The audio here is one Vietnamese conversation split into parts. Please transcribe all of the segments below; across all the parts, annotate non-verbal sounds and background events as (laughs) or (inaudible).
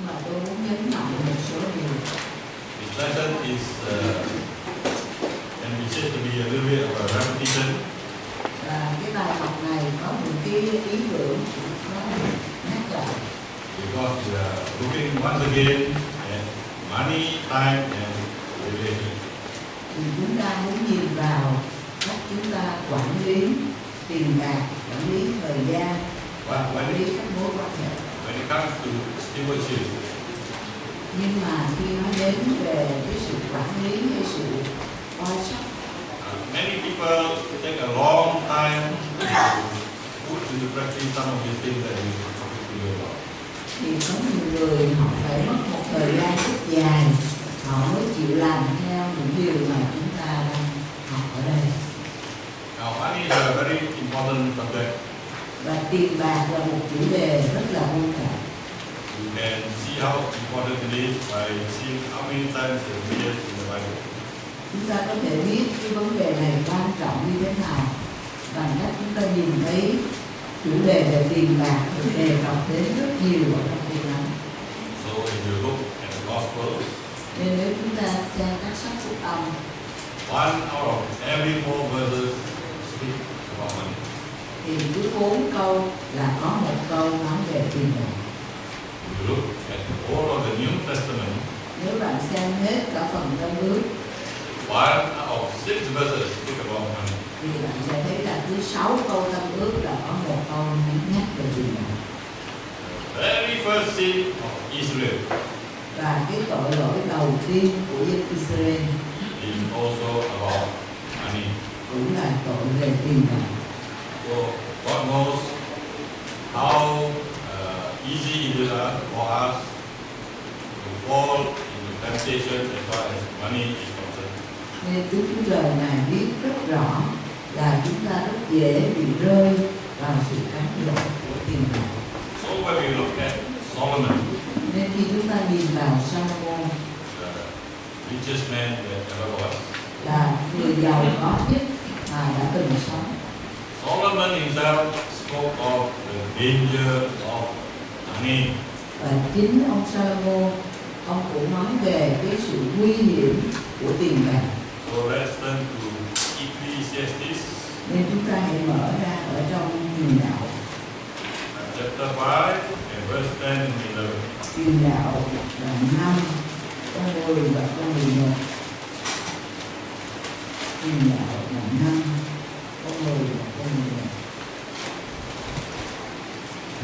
nhưng mà tôi muốn nhấn mạnh một số điều. This lesson is uh, can be said to be a little bit of a repetition. Và cái bài học này có một cái ý tưởng nó nhắc lại. Because we are looking once again at money, time, and relationship. thì chúng ta muốn nhìn vào cách chúng ta quản lý tiền bạc quản lý thời gian quản lý các mối quan hệ. when it comes to stewardship, nhưng mà khi nói đến về cái sự quản lý hay sự coi sóc uh, many people take a long time to put into practice some of the things that you about. thì có nhiều người họ phải mất một thời gian rất dài họ mới chịu làm theo những điều mà chúng ta đang học ở đây Now, money is a very important subject. và tiền bạc là một chủ đề rất là quan trọng Can see how important it is by seeing how many times it appears in the Bible. chúng ta có thể biết cái vấn đề này quan trọng như thế nào bằng cách chúng ta nhìn thấy chủ đề về tiền bạc được đề cập đến rất nhiều ở trong kinh thánh So if you look at the Gospel, nên nếu chúng ta xem các sách phúc âm one out of every four verses speak about money. thì cứ bốn câu là có một câu nói về tiền bạc look at whole of the New Testament, nếu bạn xem hết cả phần tân ước one of six verses speak about money. thì bạn sẽ thấy là cứ sáu câu tân ước là có một câu nhắc về bạc The very first sin of Israel và cái tội lỗi đầu tiên của dân Israel is also about money. cũng là tội về tiền bạc So God knows how easy uh, for us to fall into temptation as far as money is concerned. nên Đức Chúa Trời Ngài biết rất rõ là chúng ta rất dễ bị rơi vào sự cám dỗ của tiền bạc. So when we look at Solomon, nên khi chúng ta nhìn vào Salomon the richest man that ever was, là người giàu có nhất mà đã từng sống. Solomon himself spoke of the danger of money. và chính ông Salomon ông cũng nói về cái sự nguy hiểm của tiền bạc. So let's turn to Ecclesiastes. Nên chúng ta hãy mở ra ở trong truyền đạo. Chapter 5 and verse 10 and 11. truyền đạo đoạn năm câu 10 và câu 11 truyền đạo đoạn năm câu 10 và câu 11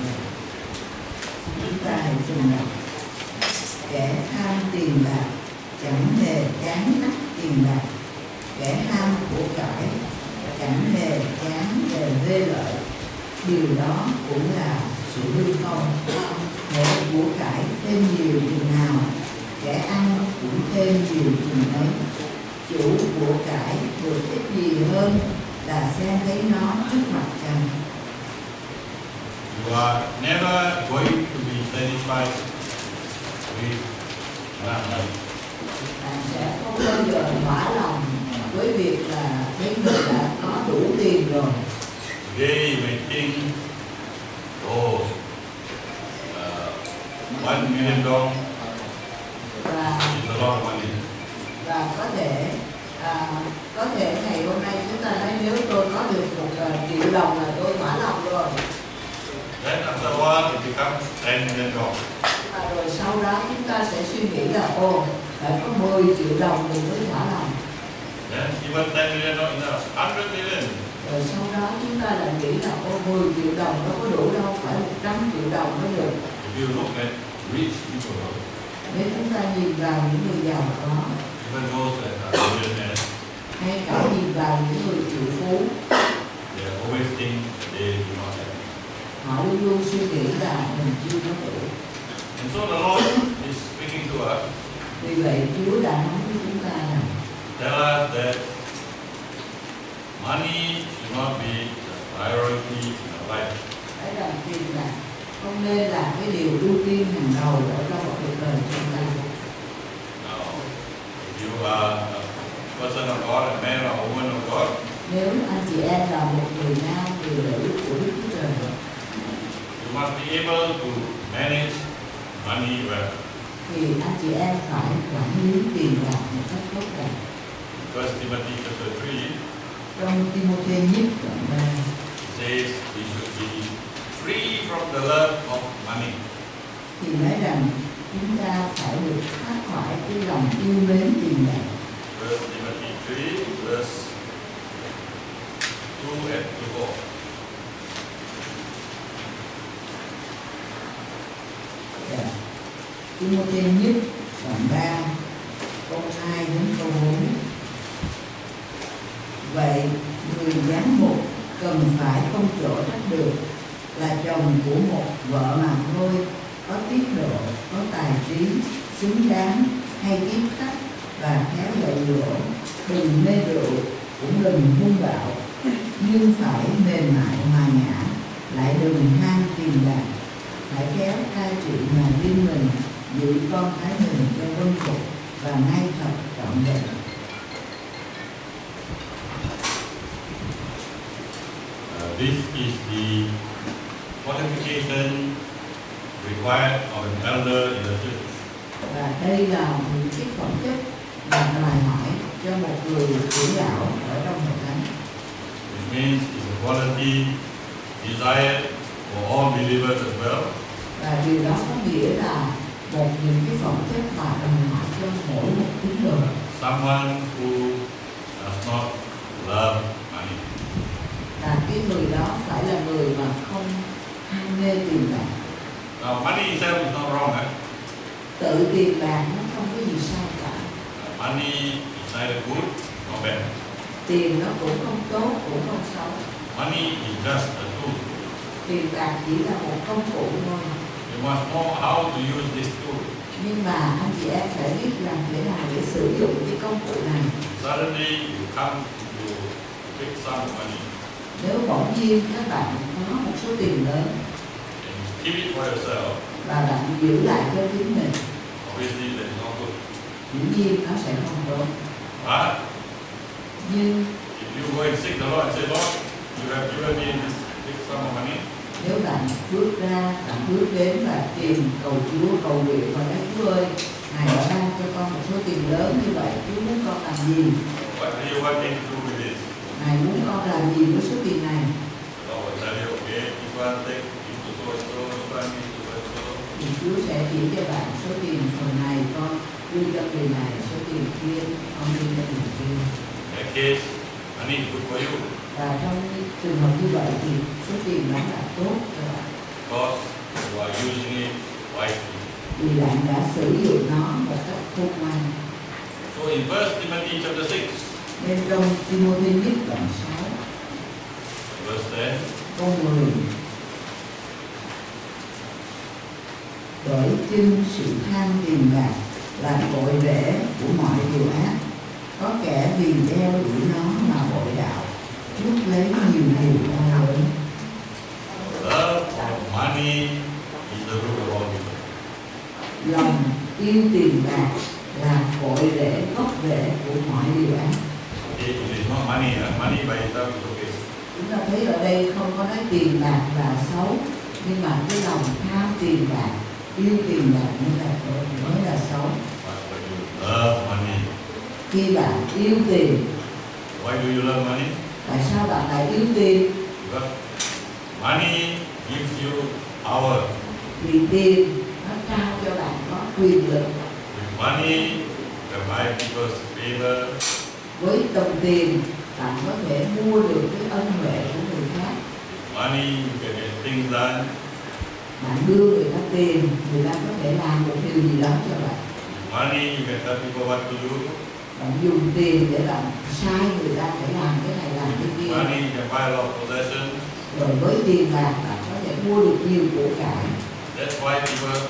Rồi chúng ta này kẻ tham tiền bạc chẳng hề chán ngắt tiền bạc. Kẻ ham của cải chẳng hề chán về vê lợi. Điều đó cũng là sự hư không. Mỗi của cải thêm nhiều chừng nào, kẻ ăn cũng thêm nhiều chừng ấy. Chủ của cải được ít gì hơn là xem thấy nó trước mặt chàng. You are never satisfied with enough money. bạn sẽ không bao giờ thỏa lòng với việc là thấy mình đã có đủ tiền rồi. Today think, oh, uh, one million dong và is a lot of money. và có thể à, có thể ngày hôm nay chúng ta nói nếu tôi có được một à, triệu đồng là tôi thỏa lòng rồi Then after a while it becomes 10 million dong. và rồi sau đó chúng ta sẽ suy nghĩ là ô phải có 10 triệu đồng thì mới thỏa lòng Then even 10 million dong enough. 100 million. rồi sau đó chúng ta lại nghĩ là ô 10 triệu đồng nó có đủ đâu phải 100 triệu đồng mới được If you look at rich people, nếu chúng ta nhìn vào những người giàu có even those that are millionaires, hay cả nhìn vào những người triệu phú they always think they do not have. Họ luôn luôn suy nghĩ là mình chưa có đủ. And so the Lord is speaking to us, vì vậy Chúa đã nói bạc Now, money itself is not wrong. Eh? tự tiền bạc nó không có gì sai cả Uh, money is neither good nor bad. tiền nó cũng không tốt cũng không xấu Money is just a tool. tiền bạc chỉ là một công cụ thôi You must know how to use this tool. nhưng mà anh chị em phải biết làm thế nào để sử dụng cái công cụ này Suddenly, you come to sum of money nếu bỗng nhiên các bạn có một số tiền lớn keep it for yourself. và bạn giữ lại cho chính mình Obviously, that is not good. dĩ nhiên nó sẽ không tốt But nhưng if you go and seek the Lord and say, Lord, you have given me this big sum of money, nếu bạn bước ra bạn bước đến và tìm cầu Chúa cầu nguyện và nói Chúa ơi Ngài đã ban cho con một số tiền lớn như vậy Chúa muốn con làm gì what do you want me to do with this? Ngài muốn con làm gì với số tiền này The Lord will tell you, okay, this one take thì Chúa sẽ chỉ cho bạn số tiền phần này con đưa cho người này số tiền kia con đưa cho người kia. That case, money is good for you và trong trường hợp như vậy thì số tiền đó là tốt cho bạn. Because you are using it wisely. vì bạn đã sử dụng nó một cách khôn ngoan So in First Timothy chapter 6, nên trong Timothy nhất đoạn 6 verse 10, câu 10 bởi chưng sự tham tiền bạc là bội rễ của mọi điều ác. Có kẻ vì đeo đuổi nó mà bội đạo rút lấy nhiều điều đau đớn. Lòng yêu tiền bạc là cội rễ gốc rễ của mọi điều ác. Chúng ta thấy ở đây không có nói tiền bạc là xấu, nhưng mà cái lòng tham tiền bạc yêu tiền bạc như là mới là xấu khi bạn yêu tiền why do you love money? tại sao bạn lại yêu tiền Because money gives you power. vì tiền nó trao cho bạn có quyền lực With money, can buy people's favor. với đồng tiền bạn có thể mua được cái ân huệ của người khác With money, you can get things done. Bạn đưa người ta tiền người ta có thể làm một điều gì đó cho bạn money, you can tell people what to do. bạn dùng tiền để bạn sai người ta phải làm cái này làm cái kia money, you can buy a lot of possessions. rồi với tiền bạc bạn có thể mua được nhiều của cải That's why people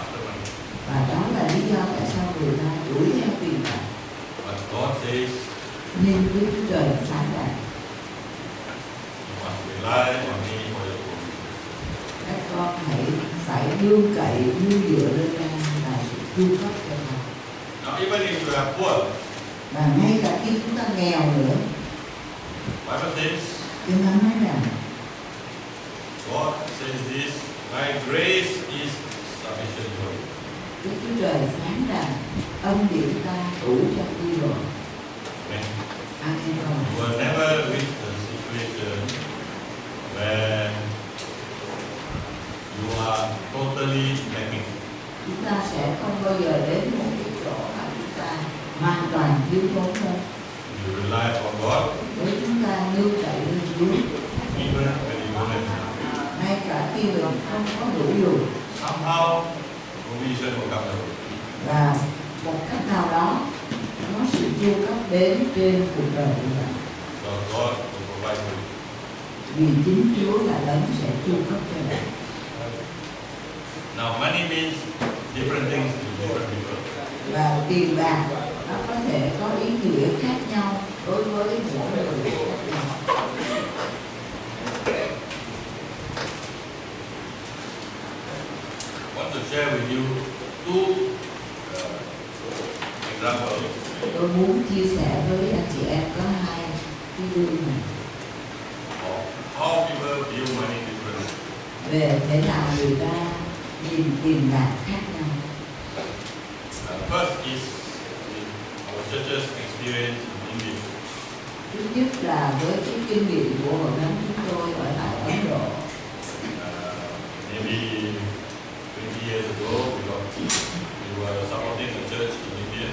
after money. và đó là lý do tại sao người ta đuổi theo tiền bạc But God says nhưng Đức Chúa Trời phán rằng you must rely on me for your own. Các con hãy phải nương cậy nương dựa lên ra là chu cấp cho con Now, even if you are poor, và ngay cả khi chúng ta nghèo nữa Bible says Kinh Thánh nói rằng God says this, my grace is sufficient trời phán rằng ân điển ta đủ cho tôi rồi. Amen. amen. You will never reach the situation where you are totally lacking. chúng ta sẽ không bao giờ đến một cái chỗ mà chúng ta hoàn toàn thiếu thốn hơn You rely on God nếu chúng ta nương cậy lên Chúa even when you don't have enough. ngay cả khi mình không có đủ dùng Somehow, provision will come way. và một cách nào đó nó sự chu cấp đến trên cuộc đời của bạn Because God will provide you. vì chính Chúa là đấng sẽ chu cấp cho bạn Now, money means different things to different people. và tiền bạc nó có thể có ý nghĩa khác nhau đối với mỗi người want to share with you two uh, examples tôi muốn chia sẻ với anh chị em có hai cái gương này how people view money differently. về thế nào người ta nhìn tiền bạc khác nhau Uh, first is our church's experience in India. thứ nhất là với cái kinh nghiệm của hội thánh chúng tôi ở tại Ấn Độ Uh, maybe 20 years ago, we, got, we were supporting a church in India.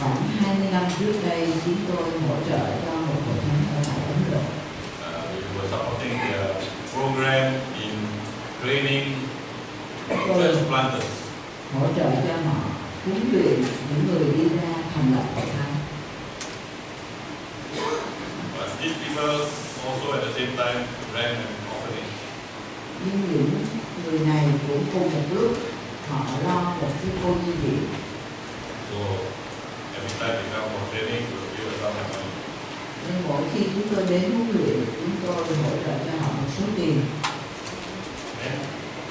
khoảng 20 năm trước đây chúng tôi hỗ trợ cho một hội thánh ở tại Ấn Độ Uh, we were supporting their program in training planters. hỗ trợ cho họ huấn luyện những người đi ra thành lập hội thánh But these people also at the same time ran an orphanage. nhưng những người này cũng cùng một lúc họ lo một cái cô nhi viện So every time we come for training, we will give a sum of money. nên mỗi khi chúng tôi đến huấn luyện chúng tôi hỗ trợ cho họ một số tiền And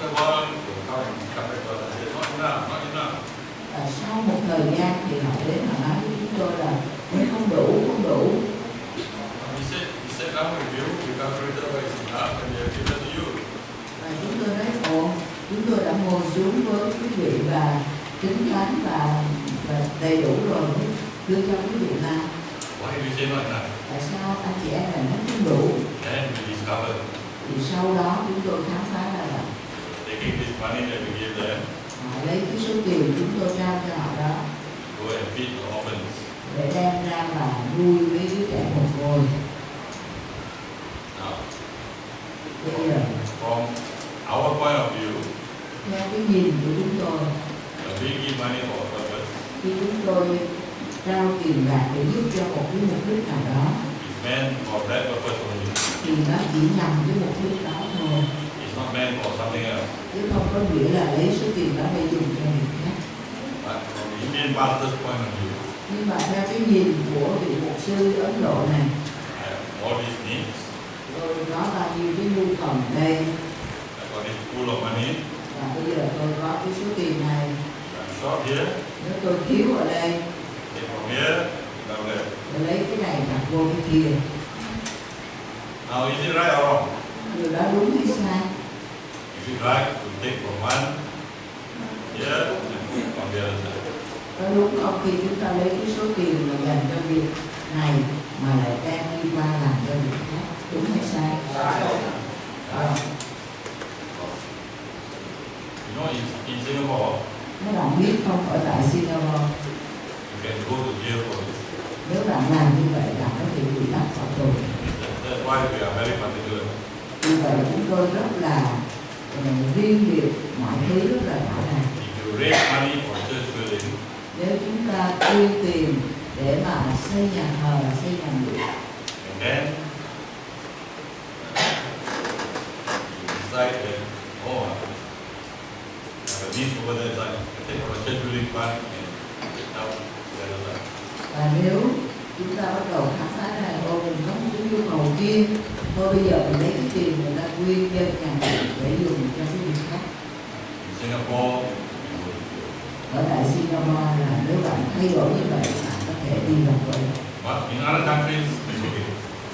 after a while, they will come and come back to us and say, not enough, not enough. và sau một thời gian thì họ đến họ nói với chúng tôi là "Ôi, không đủ không đủ And we said, we sat down with you, we calculated what is enough, and we have given to you. và chúng tôi nói ồ chúng tôi đã ngồi xuống với quý vị và tính toán và, và đầy đủ rồi đưa cho quý vị enough? tại sao anh chị em lại nói không đủ Then we discovered thì sau đó chúng tôi khám phá ra là taking this money that we give them, họ lấy cái số tiền chúng tôi trao cho họ đó go and feed the orphans. để đem ra và nuôi mấy đứa trẻ mồ côi Now, bây giờ from our point of view, theo cái nhìn của chúng tôi when we give money for a purpose, khi chúng tôi trao tiền bạc để giúp cho một cái mục đích nào đó thì nó chỉ nhằm cái mục đích đó thôi It's not meant for something else. chứ không có nghĩa là lấy số tiền đó để dùng cho người khác nhưng mà theo cái nhìn của vị mục sư Ấn Độ này I have all these needs, tôi có bao nhiêu cái nhu cầu đây và bây giờ tôi có cái số tiền này I'm short here, nếu tôi thiếu ở đây tôi lấy cái này đặt vô cái kia. Now, is it right or wrong? điều đó đúng hay sai? Is it right to take from one? Here and put on the other side? có đúng không? Khi chúng ta lấy cái số tiền mà dành cho việc này mà lại đem đi qua làm cho việc khác đúng hay sai? Ờ, You know, in, in Singapore, các bạn biết không? Ở tại Singapore. you can go to jail for. Nếu bạn làm như vậy bạn có thể bị bắt very particular. vì vậy chúng tôi rất là uh, riêng biệt mọi thứ rất là rõ ràng nếu chúng ta quyên tiền để mà xây nhà thờ xây nhà you decide that, oh, I have a need over there, so I take a church building fund and side. Và nếu chúng ta bắt đầu khám phá ra ô mình có một cái nhu cầu kia thôi bây giờ mình lấy cái tiền người ta quyên cho nhà để dùng cho cái việc khác. In Singapore, ở tại Singapore là nếu bạn thay đổi như vậy bạn có thể đi vào vậy.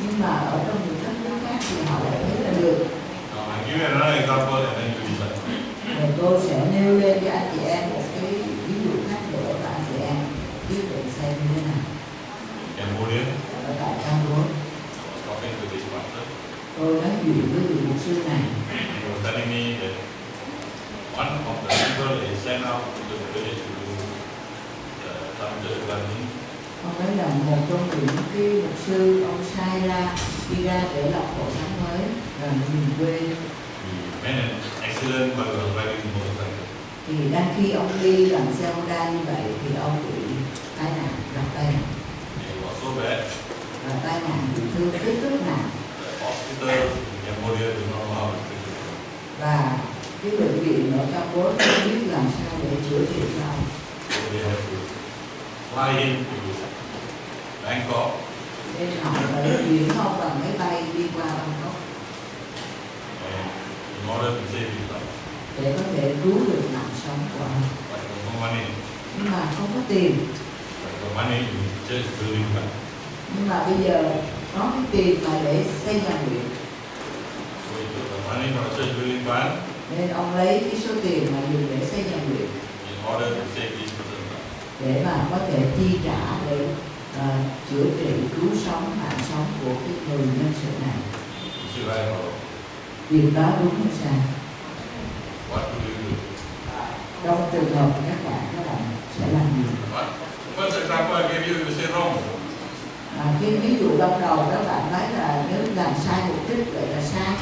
Nhưng mà ở trong những đất nước khác thì họ lại thấy là được. Rồi tôi sẽ nêu lên cho anh chị Tại Campuchia. Tôi nói chuyện với người mục sư này. He was telling me that one of the people is sent out to the village. Ông ấy là một trong những cái mục sư ông sai ra đi ra để lọc hội thánh mới ở miền quê. Thì đang khi ông đi làm xe Honda như vậy thì ông bị tai nạn, gặp tai nạn. Bad, và tai nạn bị thương tích rất nặng hospital Cambodia did not him. và cái bệnh viện ở Campuchia không biết làm sao để chữa trị So they had to fly him to Bangkok nên họ phải chuyển ông bằng máy bay đi qua Bangkok and in order to save his life. để có thể cứu được mạng sống của money. nhưng mà không có tiền Church building fund. nhưng mà bây giờ có cái tiền mà để xây nhà nguyện So he took the money from the church building nên ông lấy cái số tiền mà dùng để xây nhà nguyện in order to save this person's life. để mà có thể chi trả để ờ, chữa trị cứu sống mạng sống của cái người nhân sự này or wrong? việc đó đúng hay sai What would you do? trong trường hợp các bạn các bạn sẽ làm gì What? First example I gave you, you say wrong. à, cái ví dụ ban đầu các bạn nói là nếu làm sai mục đích vậy là sai.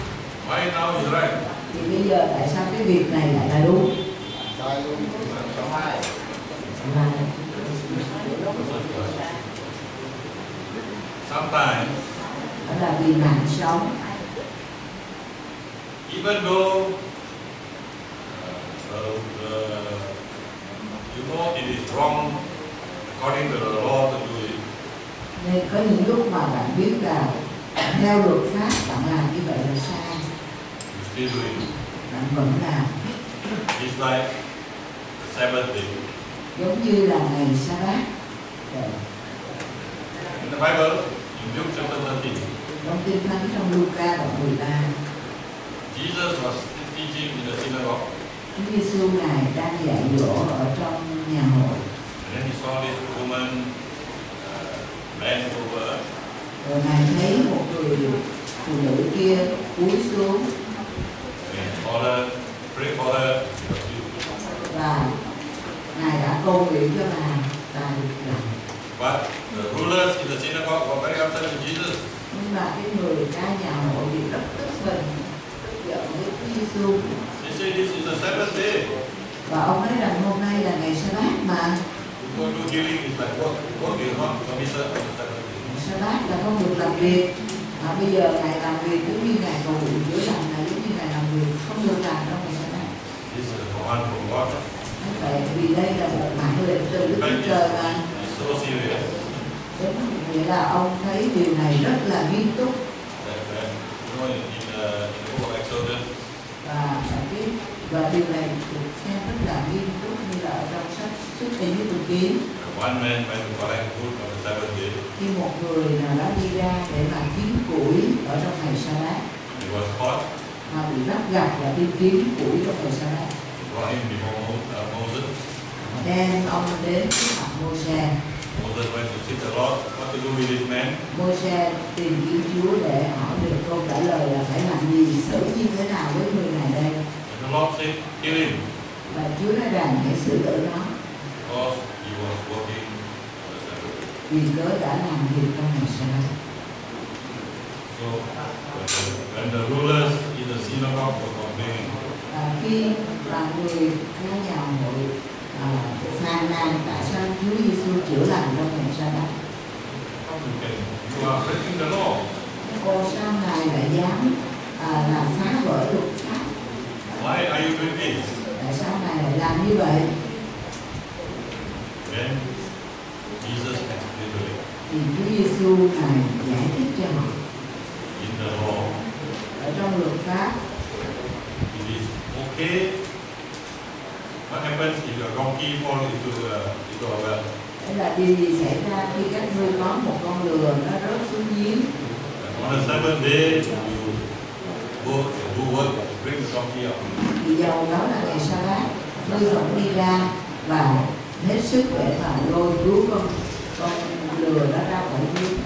Why now is right? thì bây giờ tại sao cái việc này lại là đúng? Là Sometimes, đó là vì mạng sống. Even though uh, uh, you know it is wrong according to the law to do it, nên có những lúc mà bạn biết là theo luật pháp bạn làm như vậy là sai you still do it. bạn vẫn làm It's like the Sabbath day. giống như là ngày sa bát Vậy. In the Bible, in Luke chapter 13, trong kinh thánh trong Luca đoạn 13 Jesus was teaching in the synagogue, Chúa Giêsu ngài đang dạy dỗ ở trong nhà hội he saw this woman uh, bent over. Rồi ngài thấy một người phụ nữ kia cúi xuống. Và ngài đã cầu nguyện cho bà bà được lành But the rulers in the synagogue were very upset with Jesus. nhưng mà cái người ca nhà hội thì rất tức mình tức giận với Giêsu They say this is a Sabbath day. và ông nói rằng hôm nay là ngày sa bát mà Go do healing is like work. Work is not permitted on the Sabbath day. sa bát là không được làm việc mà bây giờ ngài làm việc giống như ngài cầu nguyện chữa lành là giống như ngài làm việc không được làm trong ngày sa bát This is from God. Vậy vì đây là một mạng lệnh từ Đức Chúa Trời mà It's so serious Đúng nghĩa là ông thấy điều này rất là nghiêm túc when, you the book of Exodus, và phải biết và điều này được xem rất là nghiêm túc như là ở trong sách xuất thế với Sabbath day. khi một người nào đó đi ra để mà kiếm củi ở trong ngày sa bát caught, mà bị bắt gặp là đi kiếm củi trong ngày sa bát Mo- uh, Moses. đem ông đến trước mặt Môi-se Moses went to seek the Lord, what to do with this man. Môi-se tìm kiếm Chúa để hỏi được câu trả lời là phải làm gì xử như thế nào với người này đây the Lord said, kill him, và Chúa nói rằng hãy xử tử nó. Because he was working on the Sabbath vì cớ đã làm việc trong ngày sa bát So when the, rulers in the synagogue were complaining, và khi là người theo nhà hội à, phàn nàn tại sao Chúa Giêsu chữa lành trong ngày sa how you can you are breaking the law. cô sao ngài lại dám à, làm phá vỡ luật Why are you doing this? tại sao ngài lại làm như vậy Then Jesus explained thì Chúa Giêsu ngài giải thích cho họ in the law, ở trong luật pháp it is okay. What happens if a donkey falls into a, into a well? đấy là điều gì xảy ra khi các ngươi có một con lừa nó rớt xuống giếng And on the seventh day, you go and do work to bring donkey up. thì dầu đó là ngày sa bát ngươi vẫn đi ra và hết sức để mà lôi cứu con con lừa đó ra khỏi giếng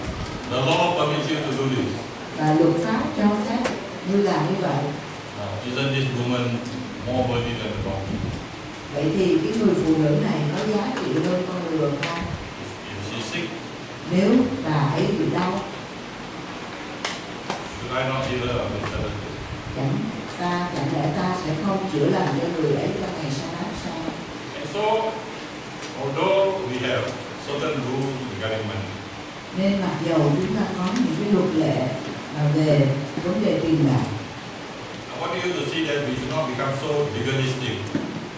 The law permits you to do this. và luật pháp cho phép ngươi làm như vậy Now, isn't this woman more worthy than the donkey? vậy thì cái người phụ nữ này có giá trị hơn con người không If, if she's sick, nếu bà ấy bị đau should I not heal her chẳng ta chẳng lẽ ta sẽ không chữa lành cho người ấy trong ngày sa bát sao And so, although we have certain rules regarding money, nên mặc dầu chúng ta có những cái luật lệ về vấn đề tiền bạc I want you to see that we should not become so legalistic.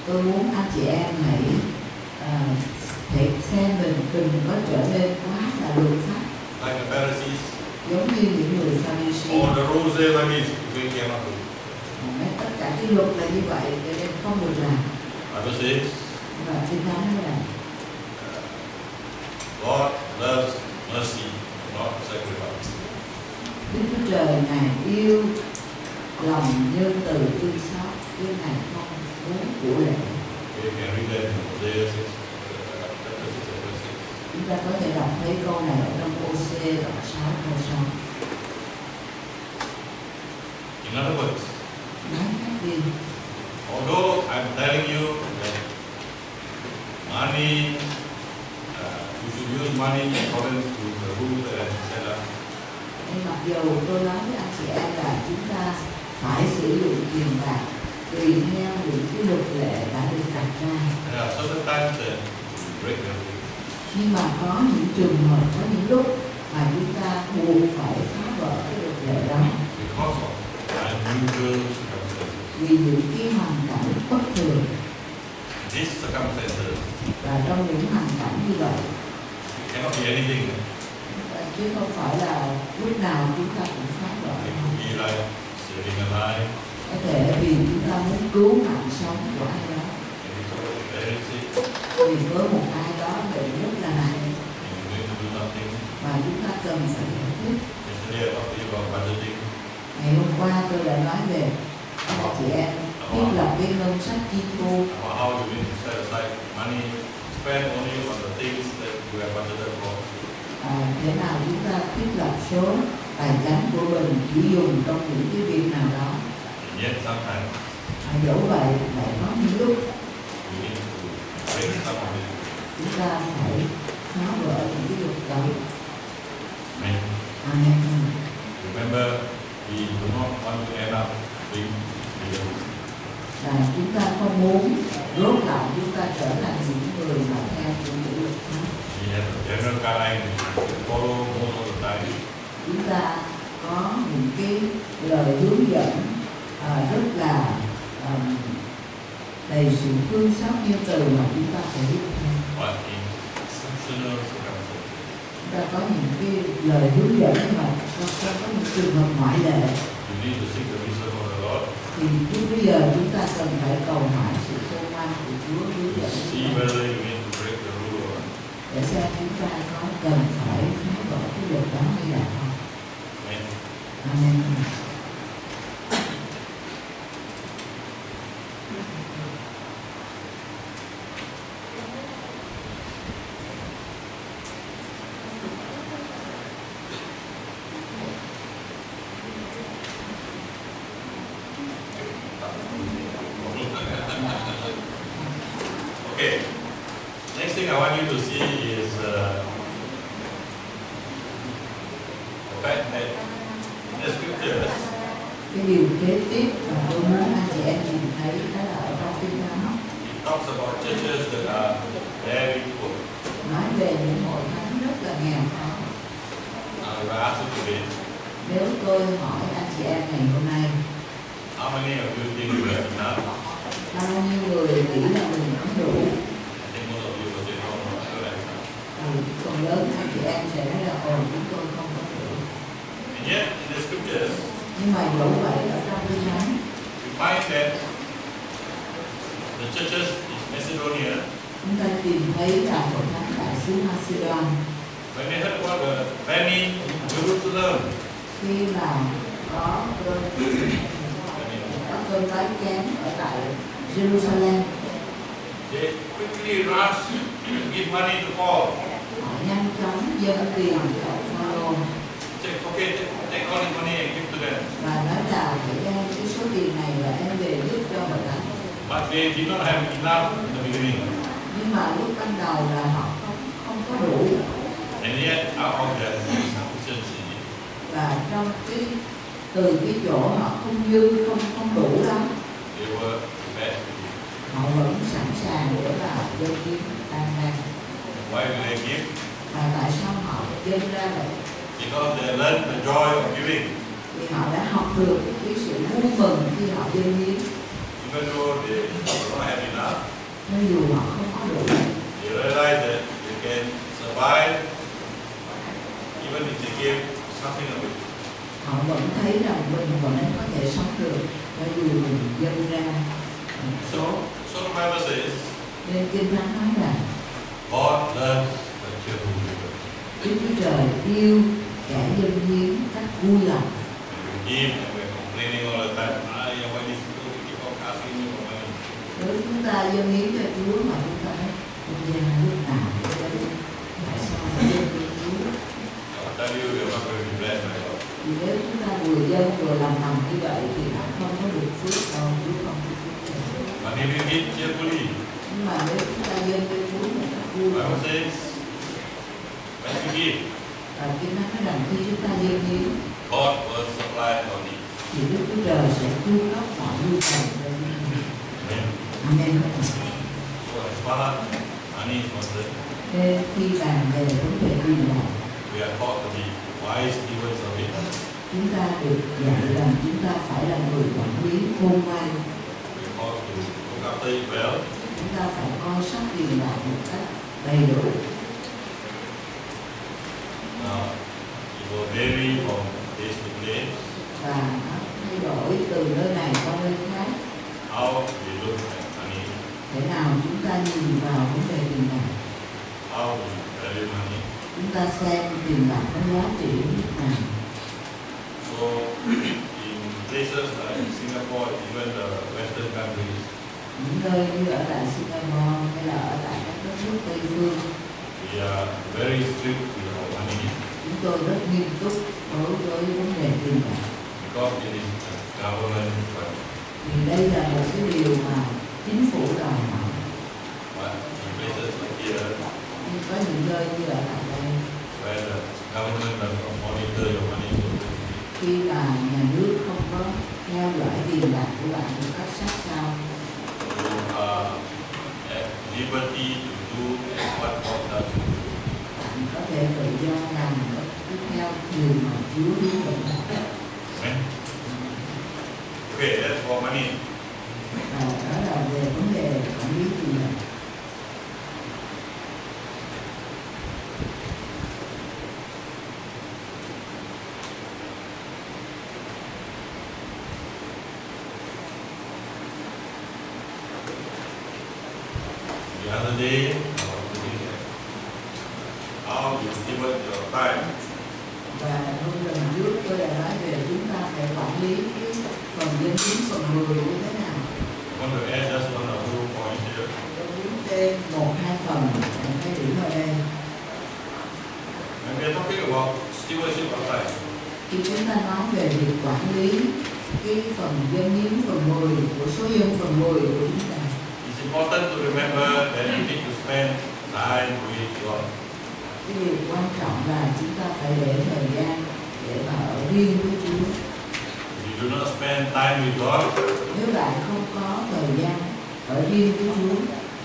tôi muốn anh chị em hãy à, hãy xem mình đừng có trở nên quá là luật pháp like the Pharisees. Giống như những người Pharisee All the rules say like this, we cannot do. Tất cả cái luật là như vậy cho nên không được làm. Bible says, và kinh thánh nói là God loves mercy, not sacrifice. Đức Chúa Trời ngài yêu lòng nhân từ thương xót chứ ngài không muốn của lệ. We can read that in Hosea 6, uh, chapter 6 and verse 6. Chúng ta có thể đọc thấy câu này ở trong OC đoạn 6 câu 6 In other words, nói khác đi although I'm telling you that money, uh, you should use money according to the rules that I set up, nhưng mặc dù tôi nói với anh chị em là chúng ta phải sử dụng tiền bạc tùy theo những cái luật lệ đã được đặt ra. There are certain times that we break the nhưng mà có những trường hợp, có những lúc mà chúng ta buộc phải phá vỡ cái luật lệ đó. Vì những cái hoàn cảnh bất thường. Và trong những hoàn cảnh như vậy chứ không phải là lúc nào chúng ta cũng phá vỡ có thể vì chúng ta muốn cứu mạng sống của ai đó. Vì với một ai đó về rất là và chúng ta cần phải hiểu biết ngày hôm qua tôi đã nói về các chị em thiết lập cái ngân sách chi thu à, thế nào chúng ta thiết lập số tài chính của mình chỉ dùng trong những cái việc nào đó? Yes, à, dẫu vậy lại có những lúc chúng ta phải phá vỡ những cái luật đó Amen. Amen. Remember, we do not want to end up being và chúng ta không muốn rốt lại chúng ta trở thành những người mà theo những cái luật pháp We have a general guideline we follow most of the time. chúng ta có những cái lời hướng dẫn à, rất là ờm, đầy sự thương xót nhân từ mà chúng ta phải biết theo Circumstances, chúng ta có những cái lời hướng dẫn mà có, có, có những trường hợp ngoại lệ thì lúc bây giờ chúng ta cần phải cầu hỏi sự khôn ngoan của Chúa hướng dẫn để xem chúng ta có cần phải phá vỡ cái luật đó hay là không. Amen. Amen. Okay. Next thing I want you to see is uh, the fact that in the scriptures, Cái điều kế tiếp mà tôi muốn anh chị em nhìn thấy đó là ở trong kinh thánh it talks about churches that are very poor. nói về những hội thánh rất là nghèo khó. Now, if I ask you today, Nếu tôi hỏi anh chị em ngày hôm nay how many of you think you have enough? bao nhiêu người nghĩ là mình có đủ I think most of you will say, no, no, I don't have enough. thì phần lớn anh chị em sẽ nói là ồ chúng tôi không có đủ And yet, in the scriptures, nhưng mà dẫu vậy ở trong kinh thánh we find that the churches in Macedonia, chúng ta tìm thấy là hội thánh tại xứ Macedon. when they heard about the famine in Jerusalem, khi mà có cơn có cơn đói kém ở tại Jerusalem they quickly rushed to give money to Paul. họ nhanh chóng dâng tiền cho Say, okay, và nói là cái số tiền này và em về giúp cho hội thánh But they did not have enough in the beginning. nhưng mà lúc ban đầu là họ không không có đủ. And yet, out of that insufficiency, và trong cái từ cái chỗ họ không dư không không đủ đó they were prepared họ vẫn sẵn sàng để vào dân hiến ban ra Why do they give? và tại sao họ dâng ra vậy Because they learned the joy of giving. vì họ đã học được cái sự vui mừng khi họ dâng hiến Even though they do not have enough, nên dù họ không có đủ they realize that they can survive even if they give something away. họ vẫn thấy rằng mình vẫn có thể sống được cho dù mình dâng ra một So, số so the Bible says, nên kinh thánh nói là God loves the cheerful giver. Đức Chúa Trời yêu kẻ dâng hiến cách vui lòng. Nếu chúng ta dâng hiến cho Chúa mà chúng ta hết không gian lúc nào tại sao phải dâng hiến Chúa? Nếu chúng ta vừa dâng vừa làm lòng như vậy thì nó không có được phước đâu Chúa không nhưng mà nếu chúng ta dâng cho Chúa một cách vui lòng và kinh thánh nói rằng khi chúng ta dâng hiến God will supply our needs. thì Đức Chúa Trời sẽ chu cấp mọi nhu cầu cho chúng ta. Amen. So as far as money is concerned, khi bàn về vấn đề tiền bạc we are taught to be wise stewards of it. chúng ta được dạy rằng chúng ta phải là người quản lý khôn ngoan We are taught to look after it well. chúng ta phải coi sóc tiền bạc một cách đầy đủ Now, it will vary from place to place, và nó thay đổi từ nơi này qua nơi khác how we look at money, thế nào chúng ta nhìn vào vấn đề tiền bạc how we value money. chúng ta xem tìm lại có giá trị như thế nào So, in places like Singapore, even the Western countries, những nơi như ở tại Singapore hay là ở tại các đất nước Tây phương we are very strict with our money chúng tôi rất nghiêm túc đối với vấn đề tiền bạc because it is a government fund. vì đây là một cái điều mà chính phủ đòi hỏi But in places like here, nhưng có những nơi như ở tại đây where the government does not monitor your money so closely, khi mà nhà nước không có theo dõi tiền bạc của bạn một cách sát sao you are at liberty to do as what God does. bạn có thể tự do làm bất cứ theo điều mà Chúa hướng dẫn bạn Amen. Okay, that's for money. và đó là về vấn đề quản lý tiền bạc The other day, I was looking at how you steward your time. và hôm lần trước tôi đã nói về chúng ta phải quản lý cái phần dân chính phần người như thế nào I want to add just one or two points here. tôi muốn thêm một hai phần một hai điểm ở đây When we are talking about stewardship of time, khi chúng ta nói về việc quản lý cái phần dân hiến phần 10 của số dân phần 10 của chúng ta it's important to remember that you need to spend time with God. cái điều quan trọng là chúng ta phải để thời gian để riêng với Chúa If you do not spend time with God, nếu bạn không có thời gian ở riêng với Chúa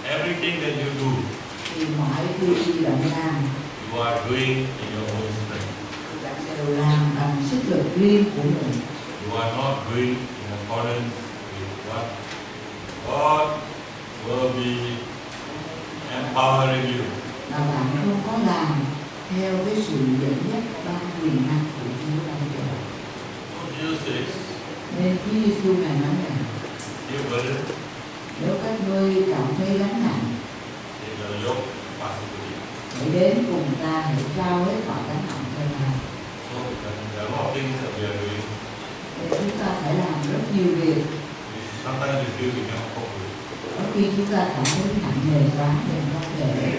everything that you do, thì mọi điều gì bạn làm you are doing in your own strength. bạn đều làm bằng sức lực riêng của mình You are not doing in accordance with what God will be empowering you. mà bạn không có làm theo cái sự dẫn dắt ban quyền năng của Chúa ban cho bạn nên Chúa Giêsu ngài nói rằng You nếu các ngươi cảm thấy gánh nặng thì yoke hãy đến cùng ta hãy trao hết mọi gánh nặng cho ta So there are a lot of things that we are doing. để chúng ta phải làm rất nhiều việc sometimes we feel we cannot cope with. có khi chúng ta cảm thấy nặng nề quá mình không thể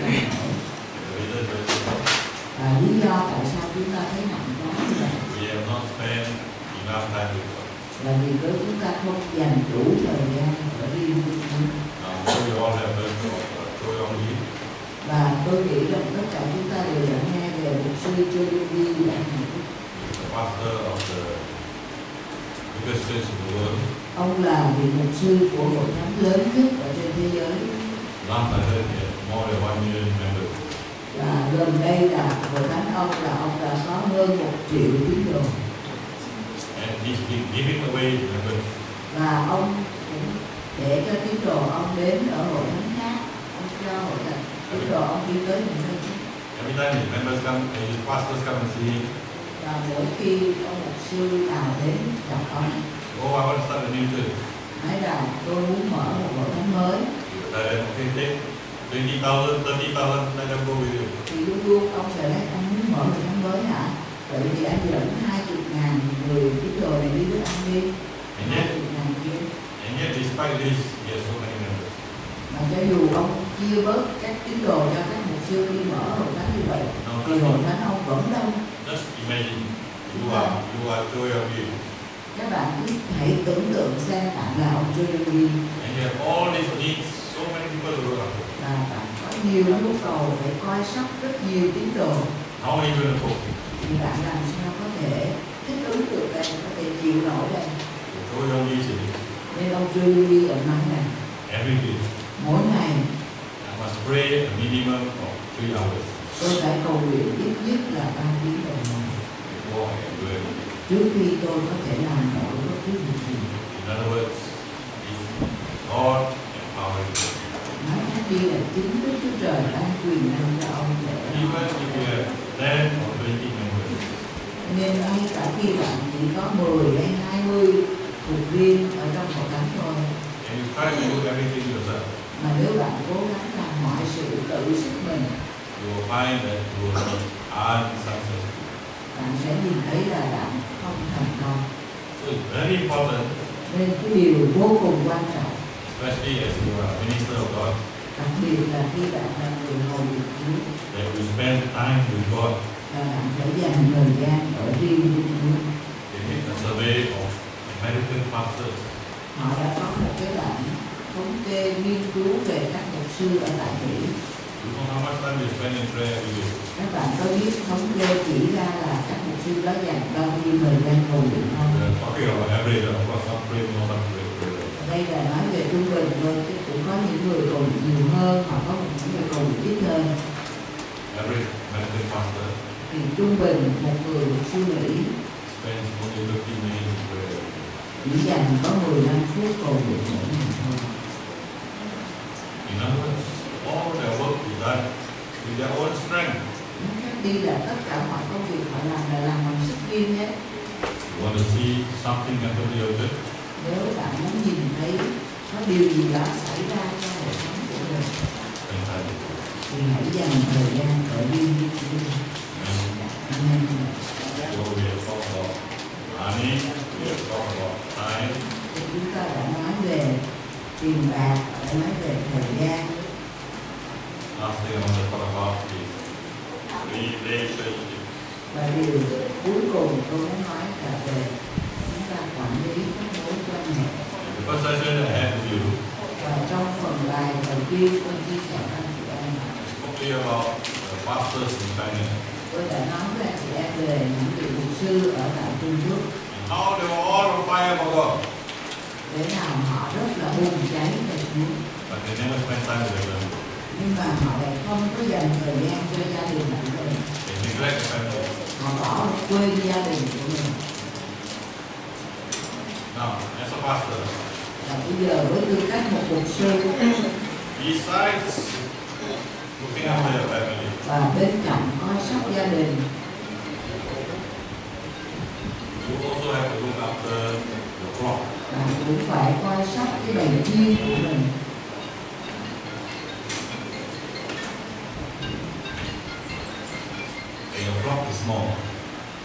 và lý do tại sao chúng ta thấy nặng quá như vậy We have not spent là vì với chúng ta không dành đủ thời gian of uh, Choi Yong Lee. và tôi nghĩ rằng tất cả chúng ta đều đã nghe về một sư the world. ông là vị mục sư của hội thánh lớn nhất ở trên thế giới. Và gần đây là hội thánh ông là ông đã có hơn một triệu tín đồ giving away members. và ông cũng để cho tín đồ ông đến ở hội thánh khác ông cho hội thánh tín đồ ông đi tới những nơi khác. Every time his members come, his pastors come and see him, và mỗi khi ông mục sư nào đến gặp ông oh, I want to start a new church. nói rằng tôi muốn mở một hội thánh mới tell them, okay, take 20,000, 30,000, let them go with you. thì luôn luôn ông sẽ nói ông muốn mở hội thánh mới hả vậy thì anh dẫn hai chục ngàn người tín đồ này đi với anh đi. And hai yet, chục ngàn kia. And yet, despite this, he has so many members. mà cho dù ông chia bớt các tín đồ cho các mục sư đi mở hội thánh như vậy thì hội thánh ông vẫn đông just imagine, you are, you are Choi Yong Lee, các bạn cứ hãy tưởng tượng xem bạn là ông Jeremy and you have all these needs, so many people to look after. và bạn có nhiều nhu cầu phải coi sóc rất nhiều tín đồ. How are you going to cope? Thì bạn làm sao có thể thích ứng được đây có thể chịu nổi đây nên ông Jeremy ông nói rằng every day, mỗi ngày. I must pray a minimum of three hours. Tôi phải cầu nguyện ít nhất là ba tiếng đồng hồ. Before I can do anything. trước khi tôi có thể làm nổi bất cứ việc gì. In other words, it's God empowering you. nói khác đi là chính Đức Chúa Trời ban quyền năng cho ông để Even if you have 10 or 20 members, nên ngay cả khi bạn chỉ có 10 hay 20 thuộc viên ở trong hội thánh thôi. Mà nếu bạn cố gắng làm mọi sự tự sức mình unsuccessful. bạn sẽ nhìn thấy là bạn không thành công. Nên cái điều vô cùng quan trọng especially as you are a minister of God, đặc biệt là khi bạn là người hầu việc Chúa that you spend time with God. Là bạn phải dành thời gian ở riêng với Chúa họ đã có một cái bản thống kê nghiên cứu về các mục sư ở tại Mỹ. Các bạn có biết thống kê chỉ ra là các mục sư đó dành bao nhiêu thời gian nguyện không? Less. đây là nói về trung bình thôi chứ cũng có những người nguyện nhiều hơn hoặc có những người nguyện ít hơn. Pastor thì trung bình một người mục sư Mỹ spends only 15 minutes in prayer. chỉ dành có 15 phút cầu nguyện mỗi ngày thôi In other words, all their work is done with their own strength. Nói khác đi là tất cả mọi công việc họ làm là làm bằng sức riêng hết You want to see something happen to your church? nếu bạn muốn nhìn thấy có điều gì đó xảy ra trong cuộc sống của mình thì hãy dành thời gian ở riêng với Chúa. Chúng ta đã nói về tiền bạc, đã nói về thời gian. Last thing I want to talk about is relationship. Và điều cuối cùng tôi muốn nói là về chúng ta quản lý các mối quan hệ. I you, Và trong phần bài đầu tiên tôi chia sẻ với anh chị em, about the pastors in China tôi đã nói với anh chị em về những vị mục sư ở tại Trung Quốc. How they were all on fire for God, để nào họ rất là bùng cháy về Chúa but they never spent time with family. nhưng mà họ lại không có dành thời gian cho gia đình của mình They neglect family. họ bỏ quên gia đình của mình. Now, as a pastor, và bây giờ với tư cách một mục sư besides looking after your family, và bên cạnh coi sóc gia đình. Và cũng phải coi sóc cái bệnh nhi của mình.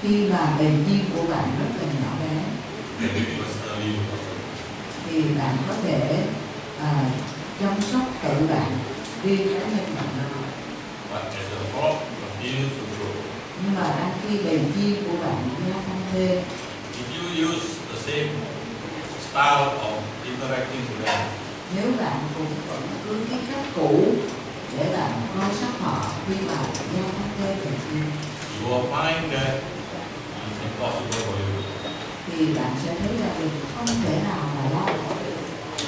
Khi mà bệnh nhi của bạn rất là nhỏ bé thì bạn có thể à, chăm sóc tự bạn đi khám bệnh bạn nhưng mà đang khi bầy chiên của bạn gia tăng thêm if you use the same style of interacting with them, nếu bạn cũng vẫn cứ cái cách cũ để bạn coi sóc họ khi bạn giao thông theo thời gian you will find that it's impossible for you. thì bạn sẽ thấy là mình không thể nào mà lo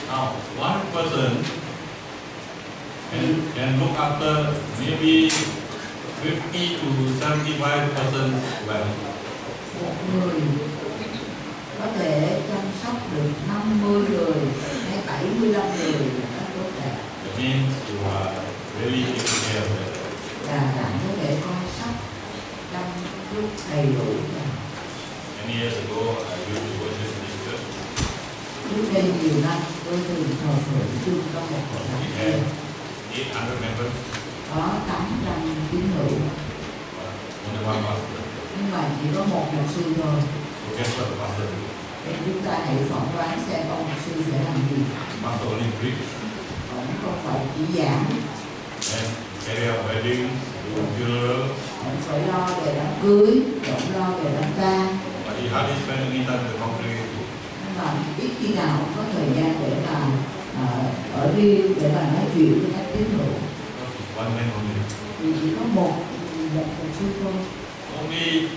Now, one person can, can look after maybe 50 to 75 percent well. một người có thể chăm sóc được 50 người hay 75 người là rất tốt đẹp That means you are really taking care of them. là bạn có thể coi sóc chăm chút đầy đủ Many years ago, I used to worship in this church. trước đây nhiều năm tôi từng thờ phượng chung trong một hội thánh 800 members, có 800 tín hữu only one pastor. nhưng mà chỉ có một mục sư thôi. So guess what the pastor did? thì chúng ta hãy phỏng đoán xem ông mục sư sẽ làm gì. Pastor only preach ông không phải chỉ giảng. And carry out weddings, do funeral, ông phải lo về đám cưới ông lo về đám tang. But he hardly spent any time in the congregation. mà ít khi nào có thời gian để mà ở riêng để mà nói chuyện với các tín hữu vì chỉ có một một mục sư thôi. Only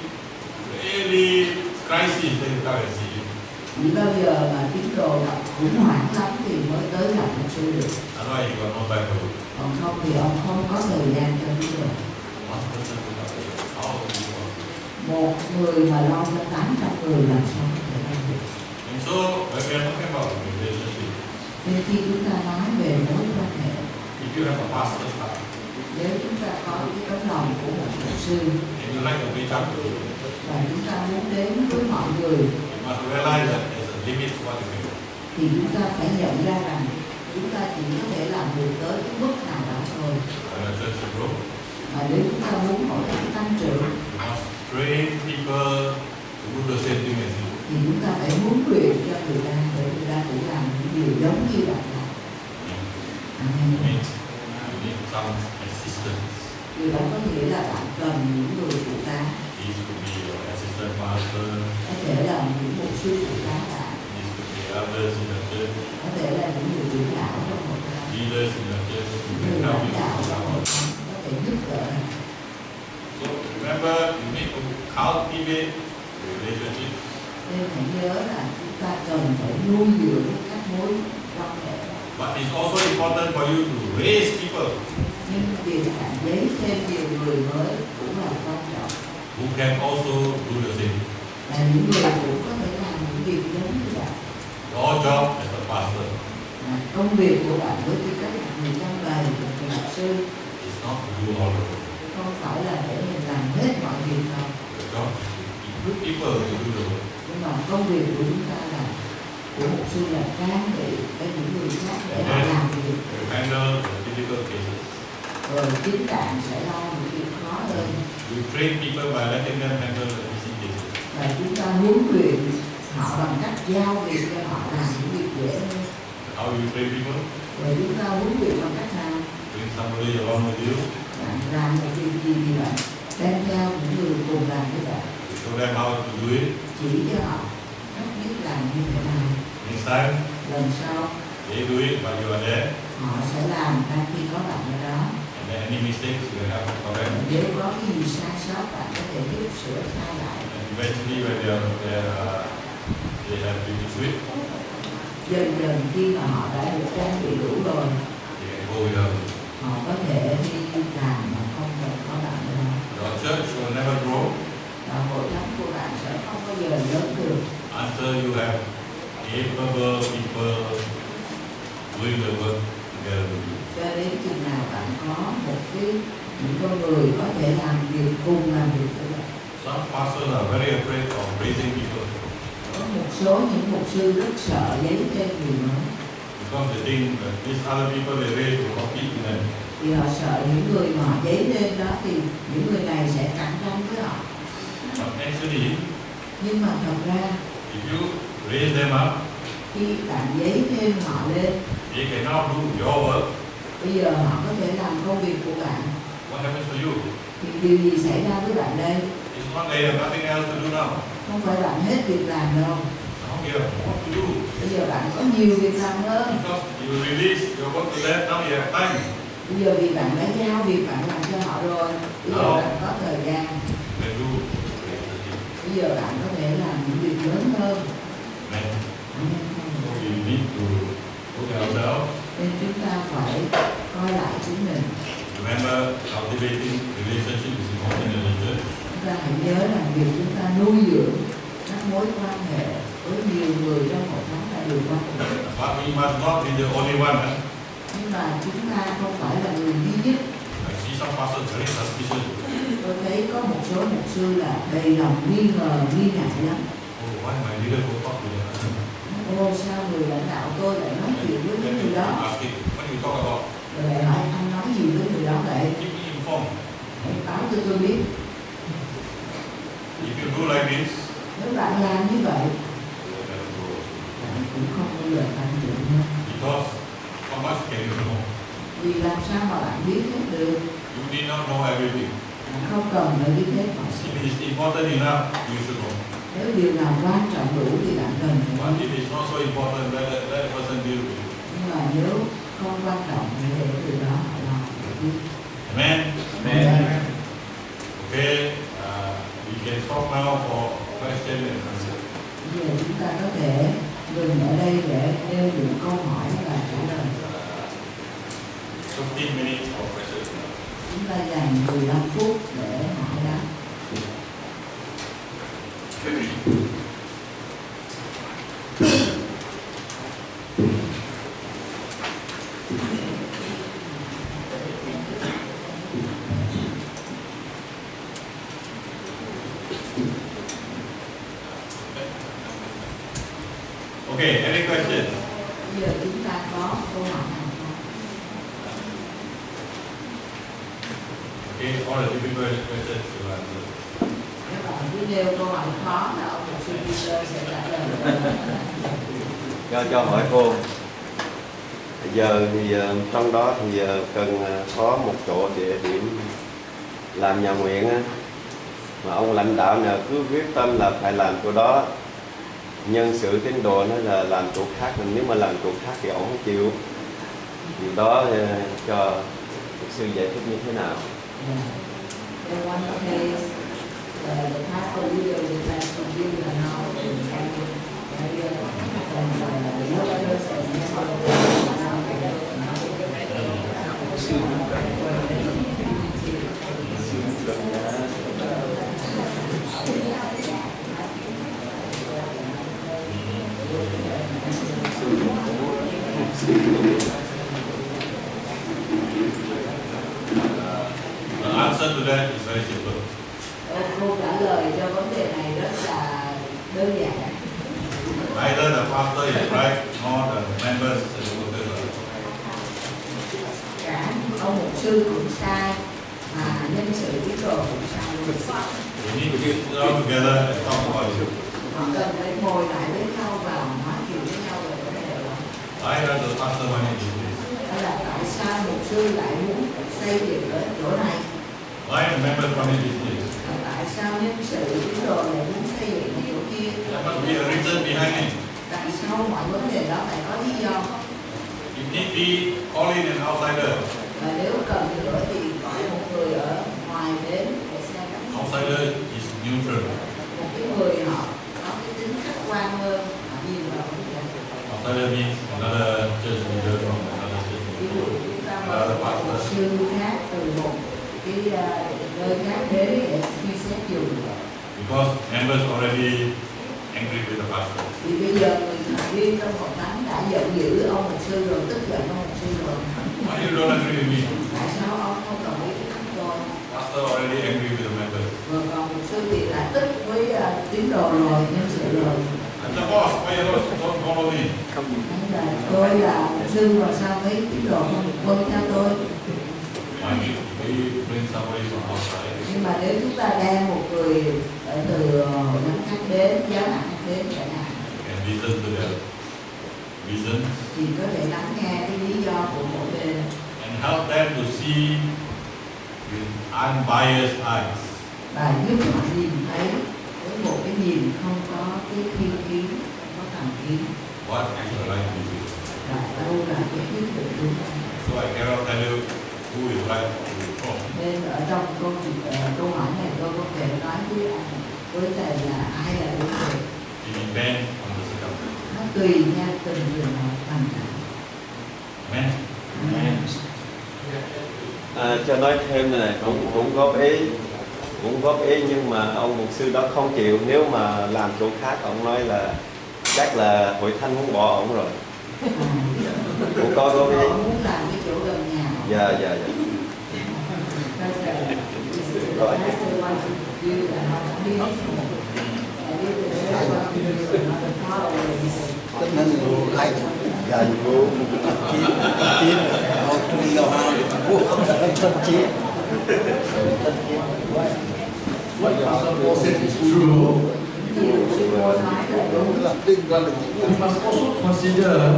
really crisis come and see him. chỉ bao giờ mà tín đồ gặp khủng hoảng lắm thì mới tới gặp mục sư được. Còn không thì ông không có thời gian cho tín đồ. Một người mà lo cho 800 người làm sao có thể làm được so, when we are talking about relationship, nên khi chúng ta nói về mối quan hệ nếu chúng ta có cái tấm lòng của một mục sư và chúng ta muốn đến với mọi người thì chúng ta phải nhận ra rằng chúng ta chỉ có thể làm được tới cái mức nào đó thôi. Mà nếu chúng ta muốn thánh tăng trưởng thì chúng ta phải huấn luyện cho người ta để người ta cũng làm những điều giống như bạn làm Amen. điều đó có nghĩa là bạn cần những người phụ tá có thể là những mục sư phụ tá bạn có thể là những người trưởng lão trong hội thánh leaders in the church who người can help lãnh you đạo trong hội thánh có thể giúp đỡ. So remember, you need to cultivate relationships nên hãy nhớ là chúng ta cần phải nuôi dưỡng các mối quan hệ But it's also important for you to raise people nhưng việc bạn giấy thêm nhiều người mới cũng là quan trọng who can also do the same. là những người cũng có thể làm những việc giống như bạn Your job as a pastor Mà công việc của bạn với tư cách là người trong bày một người học sư is not to do all the work. không phải là để mình làm hết mọi việc đâu Your job is to equip people to do the work. Nhưng mà công việc của chúng ta là của một sư là trang bị cho những người khác để họ làm việc rồi chính bạn sẽ lo những việc khó hơn You train people by letting them handle the easy cases. và chúng ta huấn luyện họ bằng cách giao việc cho họ làm những việc dễ hơn How you train people? rồi chúng ta huấn luyện bằng cách nào Bring somebody along with you. bạn làm một việc gì thì bạn đem theo những người cùng làm với bạn show them how to do it. chỉ cho họ cách biết làm như thế nào Next time, lần sau they do it while you are there. họ sẽ làm ngay khi có bạn ở đó And then any mistakes, you help to correct. nếu có cái gì sai sót bạn có thể giúp sửa sai lại And eventually, when they are, they are, they have been equipped, dần dần khi mà họ đã được trang bị đủ rồi they can go without you. họ có thể đi làm mà không cần có bạn ở đó Your church will never grow và hội thánh của bạn sẽ không bao giờ lớn được until you have capable people doing the work together with you. cho đến chừng nào bạn có một cái những con người có thể làm việc cùng làm việc với bạn? Some pastors are very afraid of raising people. Có một số những mục sư rất sợ giấy thêm người mới because they think that these other people they raise will compete with them. vì họ sợ những người mà họ giấy lên đó thì những người này sẽ cạnh tranh với họ. But actually, nhưng mà thật ra if you raise them up, khi bạn giấy thêm họ lên they can now do your work. bây giờ họ có thể làm công việc của bạn What happens to you? thì điều gì xảy ra với bạn đây It's not they have nothing else to do now. không phải bạn hết việc làm đâu to do. bây giờ bạn có nhiều việc làm hơn Because you release your work to them, now you have time. bây giờ vì bạn đã giao việc bạn làm cho họ rồi bây giờ bạn có thời gian Then do great things. bây giờ bạn có thể làm những việc lớn hơn Amen. Amen. So we need to look at ourselves. nên chúng ta phải coi lại chính mình Remember, cultivating relationship is important in religion. chúng ta hãy nhớ rằng việc chúng ta nuôi dưỡng các mối quan hệ với nhiều người trong một tháng là điều quan trọng But we must not be the only one. eh? nhưng mà chúng ta không phải là người duy nhất I see some pastors very suspicious. tôi thấy có một số mục sư là đầy lòng nghi ngờ nghi ngại lắm Oh, why my leader go talk to them? ô sao người lãnh đạo tôi lại nói chuyện với cái người đó Asking, what do you talk about? rồi lại hỏi anh nói gì với người đó vậy Keep me informed. hãy báo cho tôi biết If you do like this, nếu bạn làm như vậy you will never grow. bạn cũng không bao giờ thành trưởng nữa Because how much can you know? vì làm sao mà bạn biết hết được You need not know everything. bạn không cần phải biết hết mọi sự If it is important enough, you should know. nếu điều nào quan trọng đủ thì bạn cần phải But biết if it's not so important, let the, let the person deal with it. nhưng mà nếu không quan trọng thì để điều đó họ lo họ biết Amen. Amen. Okay, uh, we can stop now for question and answer. bây giờ chúng ta có thể dừng ở đây để nêu những câu hỏi và trả lời 15 minutes for question. chúng ta dành 15 phút để hỏi đáp Okay, any question? bây giờ chúng ta có câu hỏi nào không Okay, all the difficult questions you answer. các bạn cứ nêu câu hỏi khó là ông mục sư Peter sẽ trả lời cho cho hỏi cô giờ thì ờ, trong đó thì ờ, cần ờ, có một chỗ địa điểm nguyện á, mà ông lãnh đạo nào cứ quyết tâm là phải làm chỗ đó. Nhân sự tín đồ nó là làm chỗ khác mình nếu mà làm chỗ khác thì ông không chịu. Điều đó ờ, cho luật sư giải thích như thế nào? In the answer to that is very simple. Câu trả lời cho vấn đề này rất là đơn giản. Neither the pastor is right nor the members and the. Cả ông mục sư cũng sai, mà nhân sự tín đồ cũng sai luôn. We need to get down together and talk about you. Cần ngồi lại với nhau và nói chuyện với nhau vấn đề. Why does the pastor want to do this? Là tại sao lại muốn xây dựng chỗ này? Why a member want to do this? Tại sao nhân sự tín đồ lại muốn xây dựng chỗ kia? There must be a reason behind it. Tại sao mọi vấn đề đó phải có lý do? If need be, call in an outsider. Và nếu cần nữa thì gọi một người ở ngoài đến để xem Outsider is neutral. một cái người họ có cái tính khách quan hơn họ nhìn vào vấn đề Outsider means another church leader from another church ví dụ chúng ta mời một sư khác từ một cái à, nơi khác đến để suy xét dùng Because members already angry with the pastor. vì bây giờ người thành viên trong hội thánh đã giận dữ ông mục sư rồi tức giận ông mục sư rồi Why you don't agree with me? tại sao ông không đồng ý Pastor already angry with the còn mục sư thì đã tức với à, tín đồ rồi nhân sự rồi. I'm the boss. Why you don't, don't follow me? Là tôi là sư mà sao mấy tín đồ không vâng theo tôi. Nhưng mà nếu chúng ta đem một người ở từ hội thánh khác đến giáo khác đến chẳng hạn. And listen to their reasons? Thì có thể lắng nghe cái lý do của mỗi bên. And help them to see with unbiased eyes. và giúp họ nhìn thấy với một cái nhìn không có cái thiên kiến không có thành kiến what is your life to do. và đâu là cái quyết định đúng đắn. So I cannot tell you who is right who is wrong. nên ở trong câu chuyện ờ, câu hỏi này tôi có thể nói với anh với thầy là ai là đúng người It depends on the circumstance. nó tùy theo từng trường hợp hoàn cảnh Amen. Amen. À, cho nói thêm này cũng cũng góp ý cũng góp ý nhưng mà ông mục sư đó không chịu nếu mà làm chỗ khác ông nói là chắc là hội thánh muốn bỏ ông rồi cũng có góp ý họ muốn làm cái chỗ gần nhà họ. dạ dạ dạ Rồi. Như là họ đi một đi từ đây qua bên kia, họ được vô chín chín họ vô thân chiến thân chiến What Pastor Paul said is true. We must also consider that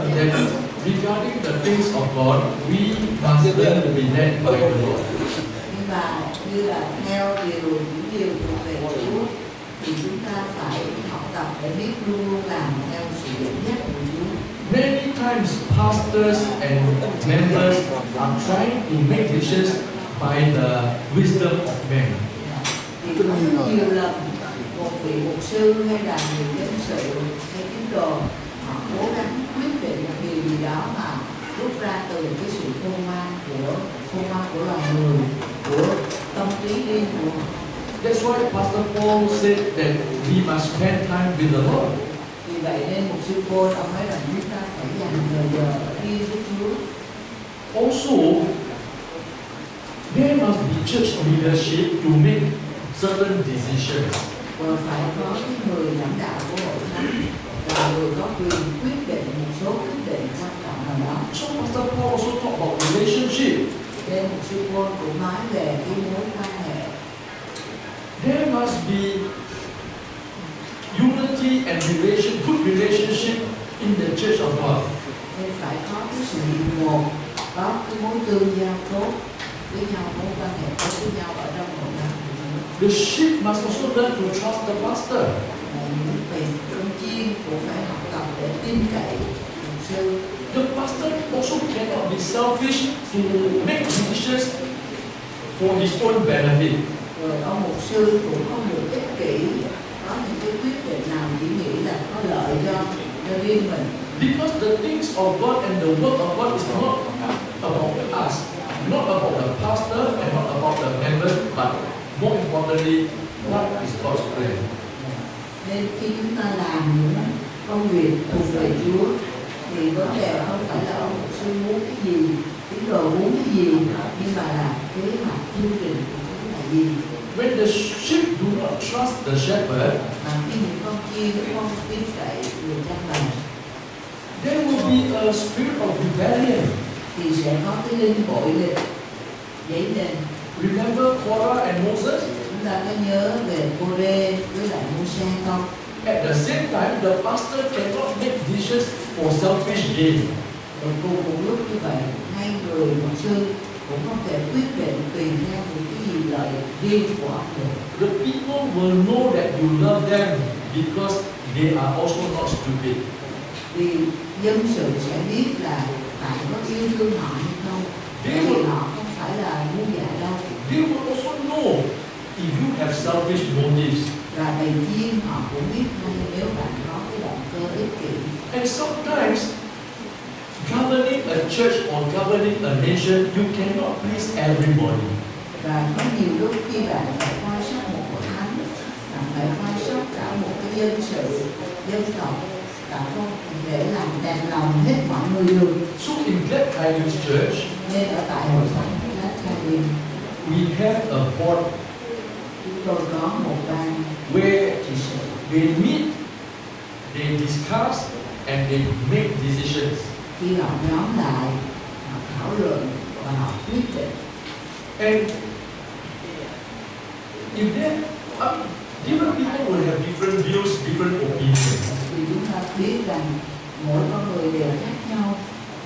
regarding the things of God, we must learn to be led by the Lord. Và như là theo điều những điều thuộc về Chúa thì chúng ta phải học tập để biết luôn luôn làm theo sự dẫn dắt của Many times, pastors and members are trying to make decisions by the wisdom of men. nhiều lần một vị mục sư hay người sự hay tín đồ cố gắng quyết định đó mà rút ra từ cái sự của của người của tâm trí That's why Pastor Paul said that we must spend time with the Lord. Vậy nên một sư cô ông nói rằng chúng ta phải dành thời giờ đi với Chúa Also, there must be church leadership to make certain decisions. và phải có cái người lãnh đạo của hội thánh là người có quyền quyết định một số quyết định quan trọng nào đó So Pastor Paul also talk about relationship. nên một sư cô cũng nói về cái mối quan hệ There must be unity and relation, good relationship in the church of God. nên phải có cái sự hiệp một có cái mối tương giao tốt với nhau mối quan hệ tốt với nhau ở trong hội Chúa The sheep must also learn to trust the pastor. Vị trung chiên cũng phải học tập để tin cậy sư The pastor also cannot be selfish to make decisions for his own benefit. rồi ông mục sư cũng không được ích kỷ những cái quyết định nào chỉ nghĩ là có lợi cho cho riêng mình Because the things of God and the work of God is not about us, not about the pastor and not about the members, but more importantly, what is God's plan. nên khi chúng ta làm những công việc thuộc về Chúa thì vấn đề không phải là ông sư muốn cái gì tín đồ muốn cái gì nhưng mà là kế hoạch chương trình của Chúa là gì When the sheep do not trust the shepherd, mà khi những con chiên không tin cậy người cha bày there will be a spirit of rebellion. thì sẽ có cái linh bội lịch dấy lên Remember Korah and Moses? chúng ta có nhớ về Cô-rê với lại không At the same time, the pastor cannot make decisions for selfish gain. rồi cùng một lúc như vậy hai người mục sư cũng không thể quyết định tùy theo những cái gì lợi riêng của được The people will know that you love them because they are also not stupid. vì dân sự sẽ biết là bạn có yêu thương họ hay không bởi vì họ không phải là ngu dại đâu They will also know if you have selfish motives. và thầy chiên họ cũng biết ngay nếu bạn có cái động cơ ích kỷ And sometimes, governing a church or governing a nation, you cannot please everybody. và có nhiều lúc khi bạn phải quan sát một hội thánh bạn phải quan sát cả một cái dân sự dân tộc bạn không thể làm lòng hết mọi người được So in Glad Tidings Church, nên ở tại hội thánh lá Trai we have a board chúng tôi có một ban where they meet, they discuss, and they make decisions. Khi họ nhóm lại họ thảo luận và họ quyết định And if there, mean, different people will have different views, different opinions. vì chúng ta biết rằng mỗi con người đều khác nhau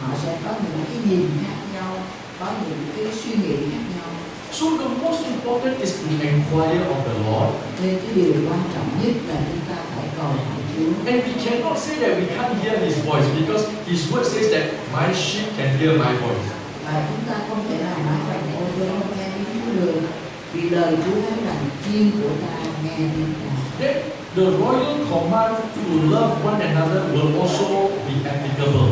họ sẽ có những cái nhìn khác nhau có những cái suy nghĩ khác nhau So the most important is to inquire of the Lord nên cái điều quan trọng nhất là chúng ta phải cầu hỏi. And we cannot say that we can't hear His voice because His word says that my sheep can hear my voice. Và chúng ta không thể nào nói rằng ôi tôi không nghe tiếng Chúa được. Vì lời Chúa nói rằng chiên của ta nghe tiếng ta. Then the royal command to love one another will also be applicable.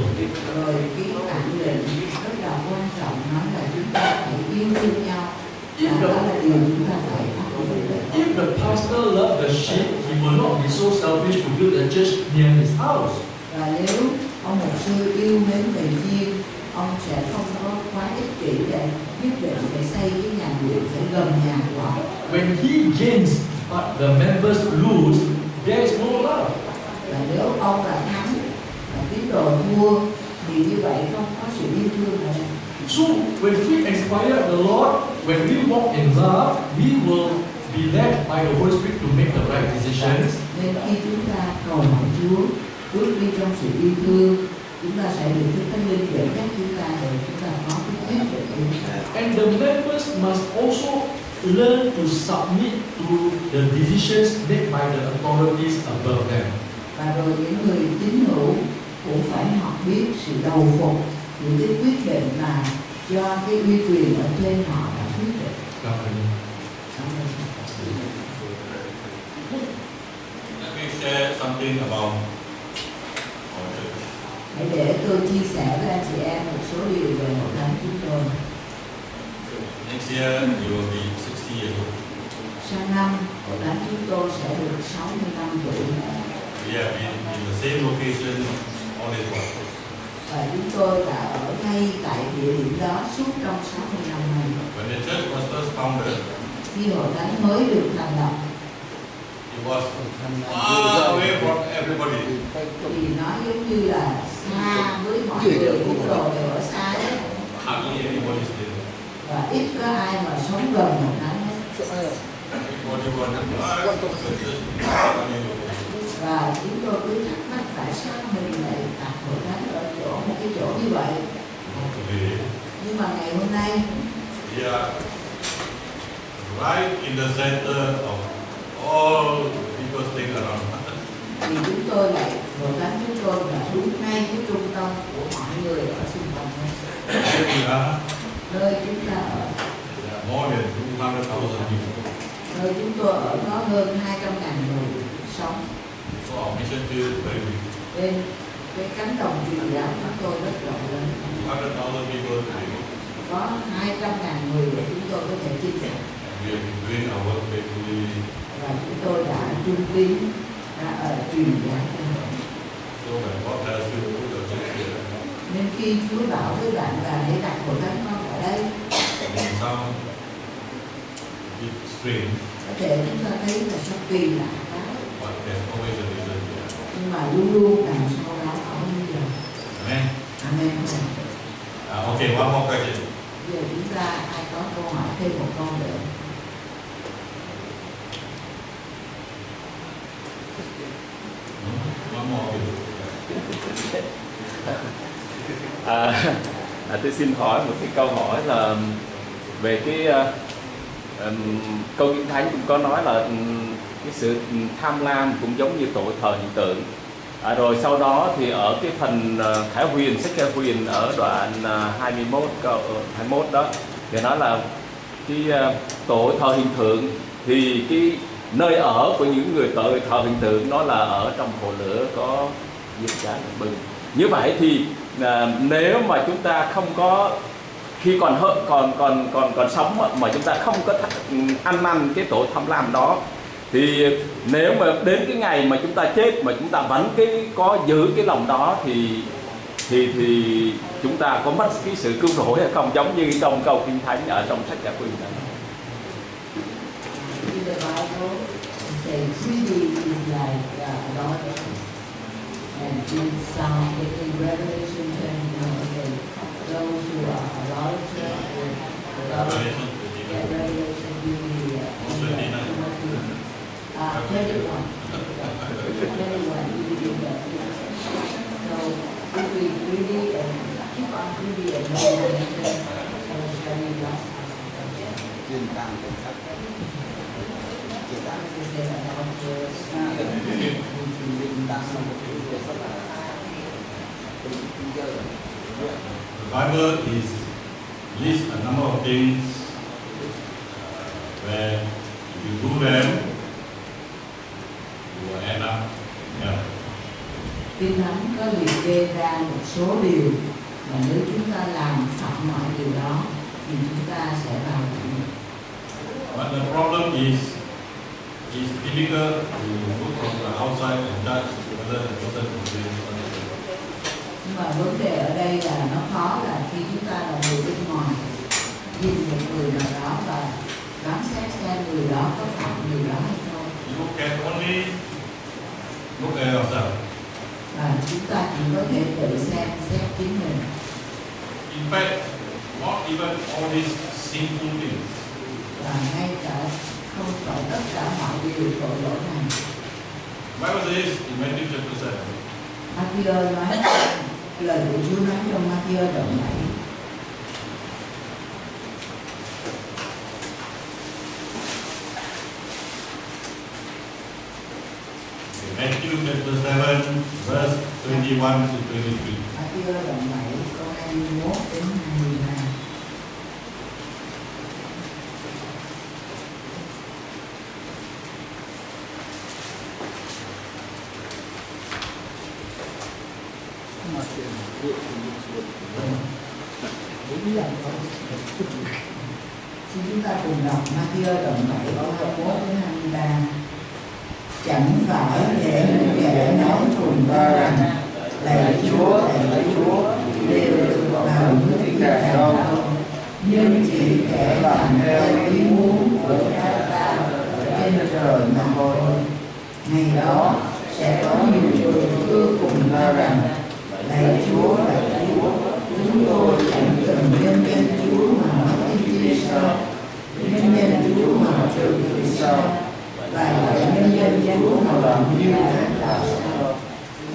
Rồi cái tặng lệnh rất là quan trọng nói là chúng ta phải yêu thương nhau. If the, là điều chúng ta phải áp dụng. if the pastor loves the sheep, he will not be so selfish to build a church near his house. Và nếu ông mục sư yêu mến người chiên, ông sẽ không có quá ích kỷ để nhất định phải xây cái nhà nguyện phải gần nhà của ông. When he gains but the members lose, there is no love. Và nếu ông là thắng và tín đồ thua thì như vậy không có sự yêu thương nữa. So when we inspire the Lord, when we walk in love, we will be led by the Holy Spirit to make the right decisions. Nên khi chúng ta cầu hỏi Chúa bước đi trong sự yêu thương, chúng ta sẽ được Đức Thánh Linh dẫn dắt chúng ta để chúng ta có cái quyết định đúng. And the members must also learn to submit to the decisions made by the authorities above them. Và rồi những người tín hữu cũng phải học biết sự đầu phục những cái quyết định mà do cái uy quyền ở trên họ đã quyết định. Let me share something about our church. Hãy để tôi chia sẻ với anh chị em một số điều về hội thánh chúng tôi. Next year, you will be 60 years old. Sang năm, hội thánh chúng tôi sẽ được 65 tuổi We have been in the same location all this while. và chúng tôi đã ở ngay tại địa điểm đó suốt trong 65 năm. When the church was first founded, Khi hội thánh mới được thành lập. Thì nó giống như là xa với mọi người tín đồ đều ở xa đấy. và ít có ai mà sống gần hội thánh hết. Và chúng tôi cứ thắc mắc tại sao mình lại đặt hội thánh ở chỗ một cái chỗ như vậy. Nhưng mà ngày hôm nay right in the center of all people's things around. thì chúng tôi lại hội thánh chúng tôi là đúng ngay cái trung tâm của mọi người ở xung quanh đây. Nơi chúng ta ở more than 200,000 people. nơi chúng tôi ở có hơn 200 ngàn người sống So our mission field is very big. nên cái cánh đồng truyền giáo chúng tôi rất rộng lớn 200,000 people today. có 200 ngàn người để chúng tôi có thể chia sẻ We have been doing our work faithfully. và chúng tôi đã trung tín đã ở truyền giáo cho họ So when God tells you to put the church here, nên khi Chúa bảo với bạn là hãy đặt hội thánh con ở đây bit strange, có thể chúng ta thấy là sắp kỳ lạ quá but there's always a reason here. nhưng mà luôn luôn đằng sau đó có lý do Amen. Amen Uh, okay, one more question. giờ chúng ta ai có câu hỏi thêm một câu nữa One more. Okay. (laughs) À, à, tôi xin hỏi một cái câu hỏi là um, về cái uh, um, câu kinh thánh cũng có nói là um, cái sự um, tham lam cũng giống như tội thờ hiện tượng. À, rồi sau đó thì ở cái phần ờ, uh, Khải Huyền sách Khải Huyền ở đoạn ờ, uh, 21 câu ờ, 21 đó thì nói là cái uh, tội thờ hiện tượng thì cái nơi ở của những người tội thờ hình tượng nó là ở trong hồ lửa có diêm cháy bừng như vậy thì à, nếu mà chúng ta không có khi còn hơ, còn còn còn còn sống mà chúng ta không có th- ừ, ăn năn cái tội tham lam đó thì nếu mà đến cái ngày mà chúng ta chết mà chúng ta vẫn cái có giữ cái lòng đó thì thì thì chúng ta có mất cái sự cứu rỗi hay không giống như trong câu kinh thánh ở trong sách Giả quyền đó. Bible it says greedy is like uh, adultery and in some in Revelation 10 you know, it says those who are adulterous with adultery Revelation Yeah, 21. Revelation really, uh, Also yeah, 29. Timothy. Uh, 21. 21, you begin that. So, if we greedy and keep on greedy and no revelation, so shall we bless us. trên tam cảnh sắc trên The Bible is list a number of things uh, where if you do them, you will end up in hell. Kinh Thánh có liệt kê ra một số điều mà nếu chúng ta làm phạm mọi điều đó thì chúng ta sẽ vào địa ngục. But the problem is, it's difficult to look from the outside and judge whether the person is. Nhưng mà vấn đề ở đây là nó khó là khi chúng ta là người bên ngoài nhìn một người nào đó và đoán xét xem người đó có phạm điều đó hay không. You can only look at yourself. Và chúng ta chỉ có thể tự xem xét chính mình. In fact, not even all these sinful things. và ngay cả không phải tất cả mọi điều tội lỗi này. Bible says in Matthew chapter 7, Matthew nói lời của Chúa nói trong Matthew đoạn 7 in Matthew chapter 7, verse 21 to 23. Matthew đoạn 7 câu 21 đến 23 Đúng là có Xin chúng ta cùng đọc Matthew đoạn 7 câu 21 đến 23 Chẳng phải để những kẻ nói cùng ta rằng Lạy Chúa, lạy Chúa Đều được vào nước thiên đàng đâu Nhưng chỉ kẻ làm theo ý muốn của cha ta ở trên trời mà thôi Ngày đó sẽ có nhiều người thưa cùng ta rằng Lạy Chúa, lạy Chúa Chúng tôi chẳng cần nhân danh Chúa mà nói tiên tri sao Nhân danh Chúa mà trừ quỷ sao Và lại nhân danh Chúa mà làm như ác đạo sao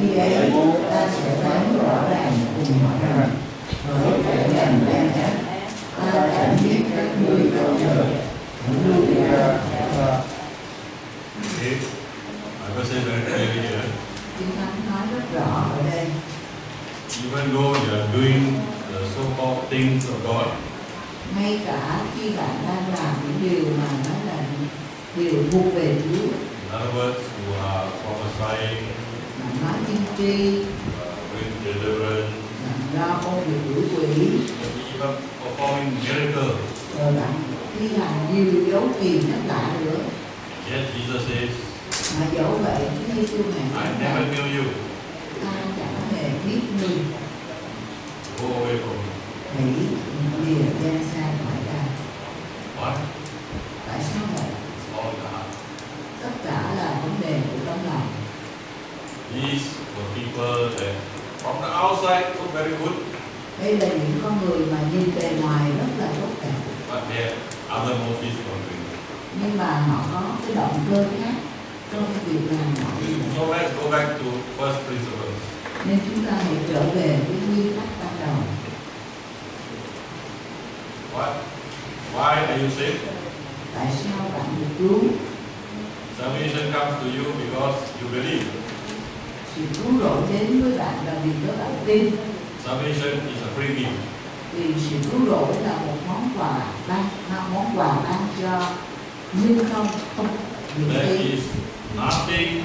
Khi ấy ta sẽ phán rõ ràng cùng họ rằng Hỡi kẻ làm gian ác Ta đã biết các ngươi câu giờ Hallelujah Okay? Bible says very clearly here, Kinh Thánh nói rất rõ ở đây even though you are doing the so-called things of God, ngay cả khi bạn đang làm những điều mà nó là điều thuộc về Chúa in other words, you are prophesying, bạn nói tiên tri uh, doing deliverance, bạn lo công việc đuổi quỷ maybe even performing miracles. rồi bạn đi làm nhiều dấu kỳ rất lạ nữa Yet Jesus says, mà dẫu vậy Chúa Giêsu ngài I nói never rằng knew you. ta chẳng hề biết ngươi Go away from me. hãy lìa gian khỏi ta Why? tại sao vậy tất cả là vấn đề của tấm lòng These were people that from the outside look very good, đây là những con người mà nhìn bề ngoài rất là tốt đẹp but they had other motives for doing it. nhưng mà họ có cái động cơ khác trong cái việc làm họ So let's go back to first principles. nên chúng ta hãy trở về với nguyên tắc ban đầu What? You saved? tại sao bạn được cứu Salvation comes to you because you believe. sự cứu rỗi đến với bạn là vì các bạn tin Salvation is a free gift. vì sự cứu rỗi là một món quà ban một món quà ban cho nhưng không không There is nothing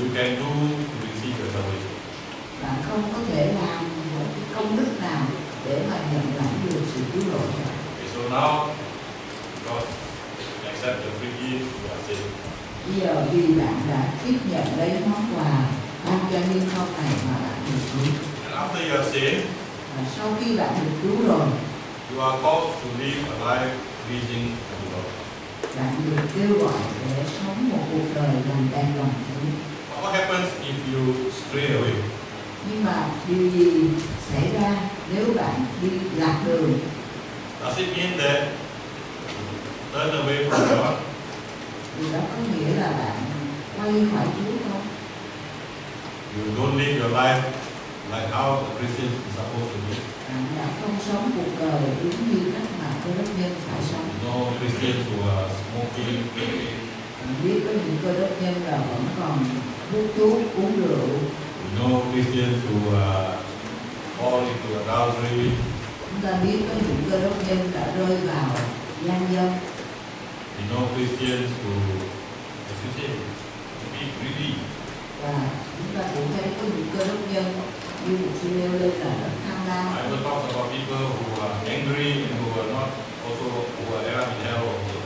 you can do to receive your salvation. bạn không có thể làm một công đức nào để mà nhận lại được sự cứu rỗi đó. So now, you accept the free gift, you are saved. bây giờ vì bạn đã tiếp nhận lấy món quà ban cho niên không này mà bạn được cứu And after you are saved, và sau khi bạn được cứu rồi you are called to live a life pleasing to God. bạn được kêu gọi để sống một cuộc đời làm đẹp lòng Chúa But what happens if you stray away? nhưng mà điều gì xảy ra nếu bạn đi lạc đường Does it mean that turn away from God? Điều đó có nghĩa là bạn quay khỏi Chúa không? You don't live your life like how a Christian is supposed to live. Bạn không sống cuộc đời đúng như cách mà cơ đốc nhân phải sống. No Christians who are smoking. Bạn biết có những cơ đốc nhân là vẫn còn hút thuốc, uống rượu. No Christians who are fall into adultery ta biết có những cơ đốc nhân đã rơi vào gian dâm. You know Christians who associate be greedy. Và chúng ta cũng thấy có những cơ đốc nhân như một sư nêu lên là rất tham lam. I will talk about people who are angry and who are not also who are ever in hell also.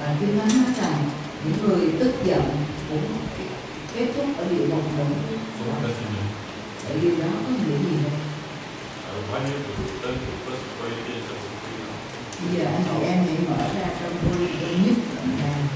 Và Kinh Thánh nói rằng những người tức giận cũng kết thúc ở địa ngục nữa. So what does it mean? Ở điều đó có nghĩa gì không? giờ anh chị em chỉ mở ra trong quy định nhất là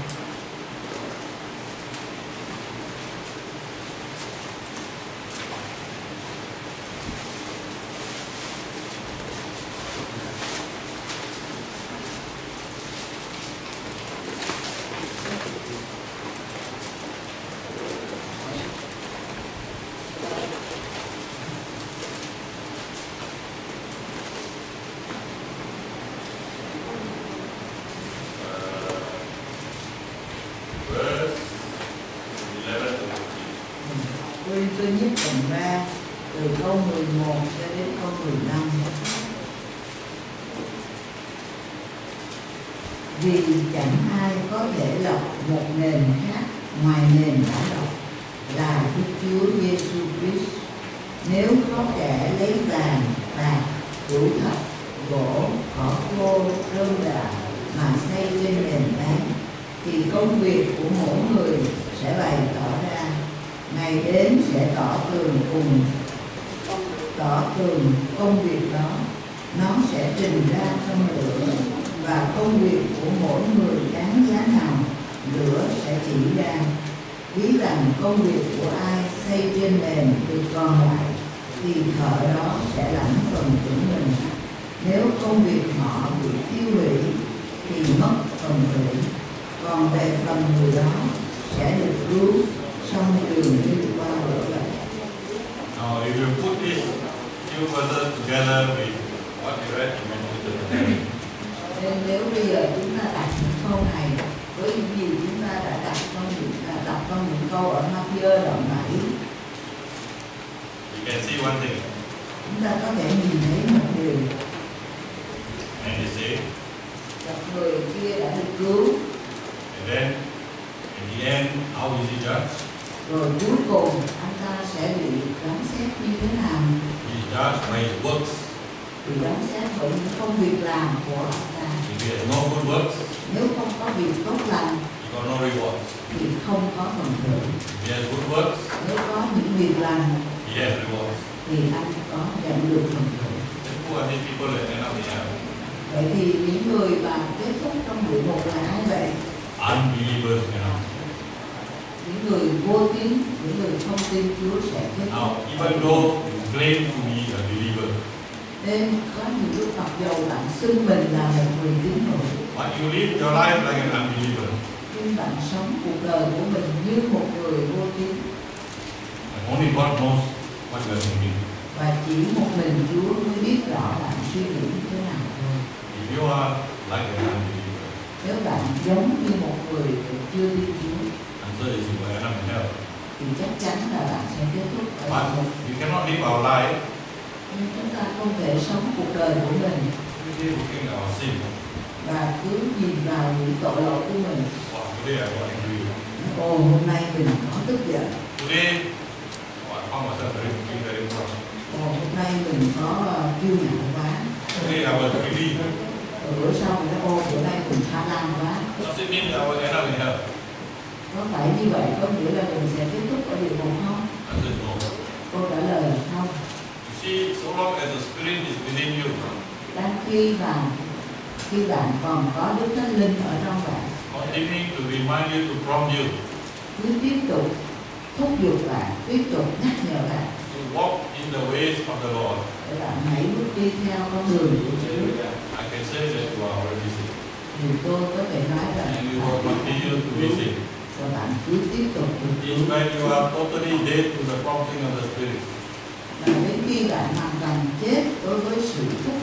And then, in the end, how is it judged? No,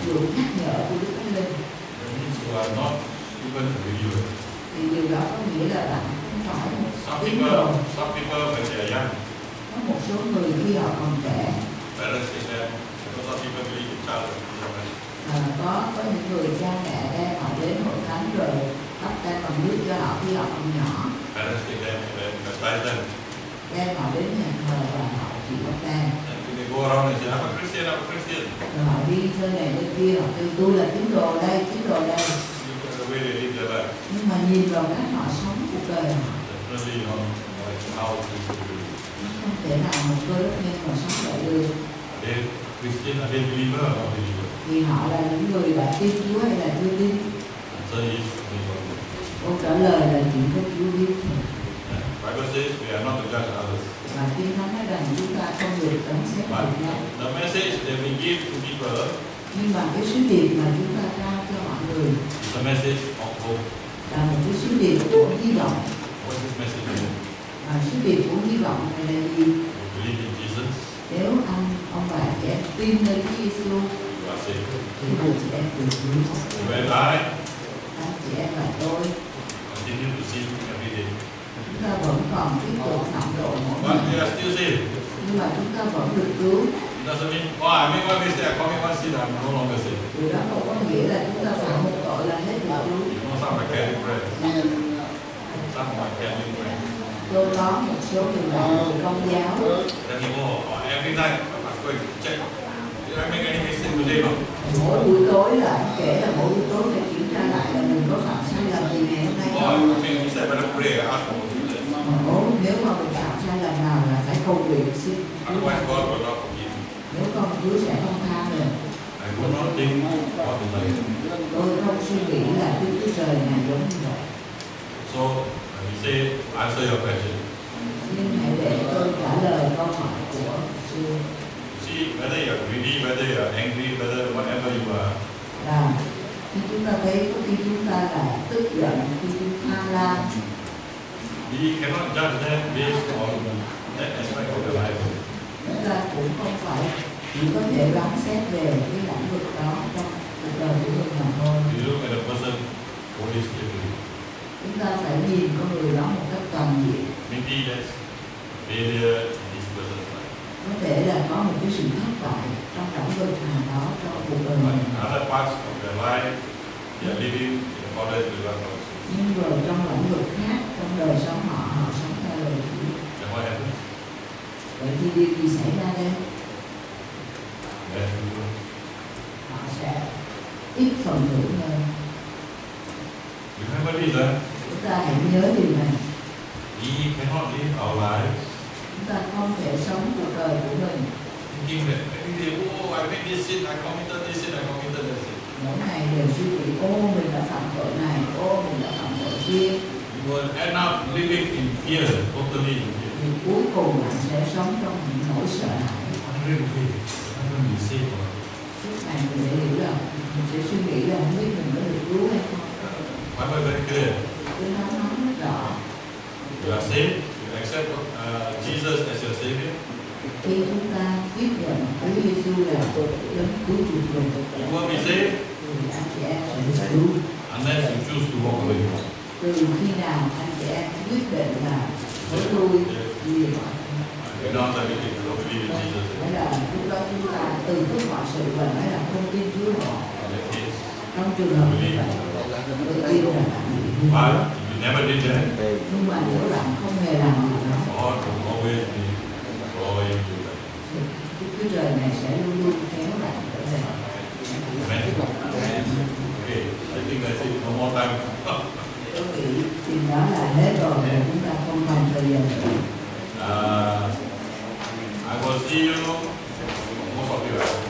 sự nhắc nhở của Đức Thánh Linh. Thì điều đó có nghĩa là bạn không phải một Có một số người khi họ còn trẻ. À, có có những người cha mẹ đem họ đến hội thánh rồi bắt tay còn nước cho họ khi họ còn nhỏ. Đem họ đến nhà thờ và họ chỉ bắt tay. And when they go around and say, I'm a Christian, rồi họ đi nơi này nơi kia họ kêu tôi là tín đồ đây tín đồ đây their life. nhưng mà nhìn vào cách họ sống cuộc đời họ không thể nào một cơ đốc nhân mà sống lại được Are they Christian? Are they believer or not believer? vì họ là những người đã tin Chúa hay là chưa tin câu trả lời là chỉ có Chúa biết thôi. Bible says we are not to judge others. và Kinh Thánh nói rằng chúng ta không được đánh xét But lẫn nhau the message that we give to people nhưng mà cái sứ điệp mà chúng ta trao cho mọi người a message of hope. là một cái sứ điệp của hy vọng. What is message và sứ điệp của hy vọng này là gì? Believe in Jesus, nếu anh ông bà em tin nơi Chúa Giêsu thì người chị em được cứu. When I anh chị em và tôi continue to sin every day, chúng ta vẫn còn tiếp tục phạm tội mỗi but ngày we are still saved. nhưng mà chúng ta vẫn được cứu. Doesn't mean, oh, I make one mistake, I commit one sin, I'm no longer saved. điều đó không có nghĩa là chúng ta phạm một tội là hết được cứu You know, some my Catholic friends, some my Catholic friends, tôi có một số người bạn công giáo me, oh, oh, every night I'm going to check. Did I make any mistake today? Mỗi buổi tối là anh kể là mỗi buổi tối phải kiểm tra lại là mình có phạm sai lầm gì ngày hôm nay Oh, không. If I make a mistake, I better pray, ask for mà nếu mà mình phạm sai lầm nào là phải cầu nguyện xin nếu không Chúa sẽ không tha mình. Tôi không suy nghĩ là Đức Chúa Trời này giống như vậy. So, we say, answer your question. nhưng hãy để tôi trả lời câu hỏi của sư. See, whether you're greedy, whether you're angry, whether whatever you are, là khi chúng ta thấy có khi chúng ta là tức giận khi chúng tham lam we cannot judge them based on that aspect of their life. cũng không phải chỉ có thể đoán xét về cái lĩnh vực đó trong cuộc đời của mà thôi We look at a person holistically. chúng ta phải nhìn con người đó một cách toàn diện Maybe that's failure in this person's life. có thể là có một cái sự thất bại trong lĩnh vực nào đó trong cuộc đời mình in other parts of their life, they are living in accordance with God. Nhưng rồi trong lĩnh vực khác trong đời sống họ họ sống theo lời Chúa vậy thì điều gì xảy ra đây? People. họ sẽ ít phần hưởng hơn. Huh? chúng ta hãy nhớ điều này. Chúng ta không thể sống cuộc đời của mình mỗi ngày đều suy nghĩ ô mình đã phạm tội này ô mình đã phạm tội kia You will end up living in fear, totally in fear. thì cuối cùng bạn sẽ sống trong những nỗi sợ hãi suốt ngày mình sẽ hiểu là mình sẽ suy nghĩ là không biết mình có được cứu hay không very clear. cái nó nói rất rõ You are saved, you accept uh, Jesus as your Savior. Khi chúng ta tiếp nhận Chúa Giêsu là đấng cứu chuộc mình You will thì anh chị em sẽ được cứu. Unless you choose to walk away. Từ khi nào anh chị em quyết định là với tôi believe in Jesus. Nghĩa là lúc đó chúng ta từ thức mọi sự và nói là không tin Chúa case, Trong trường hợp như vậy, tôi tin là bạn bị hư but hỏng. if you never did that, Nhưng mà nếu bạn không hề làm điều đó, God will always be thì Đức Chúa Trời này sẽ luôn luôn kéo bạn trở về. Amen. Okay, I think that's it. No more time. Tôi nghĩ chuyện đó là hết rồi chúng ta không còn thời gian. Uh, I will see you, most of you,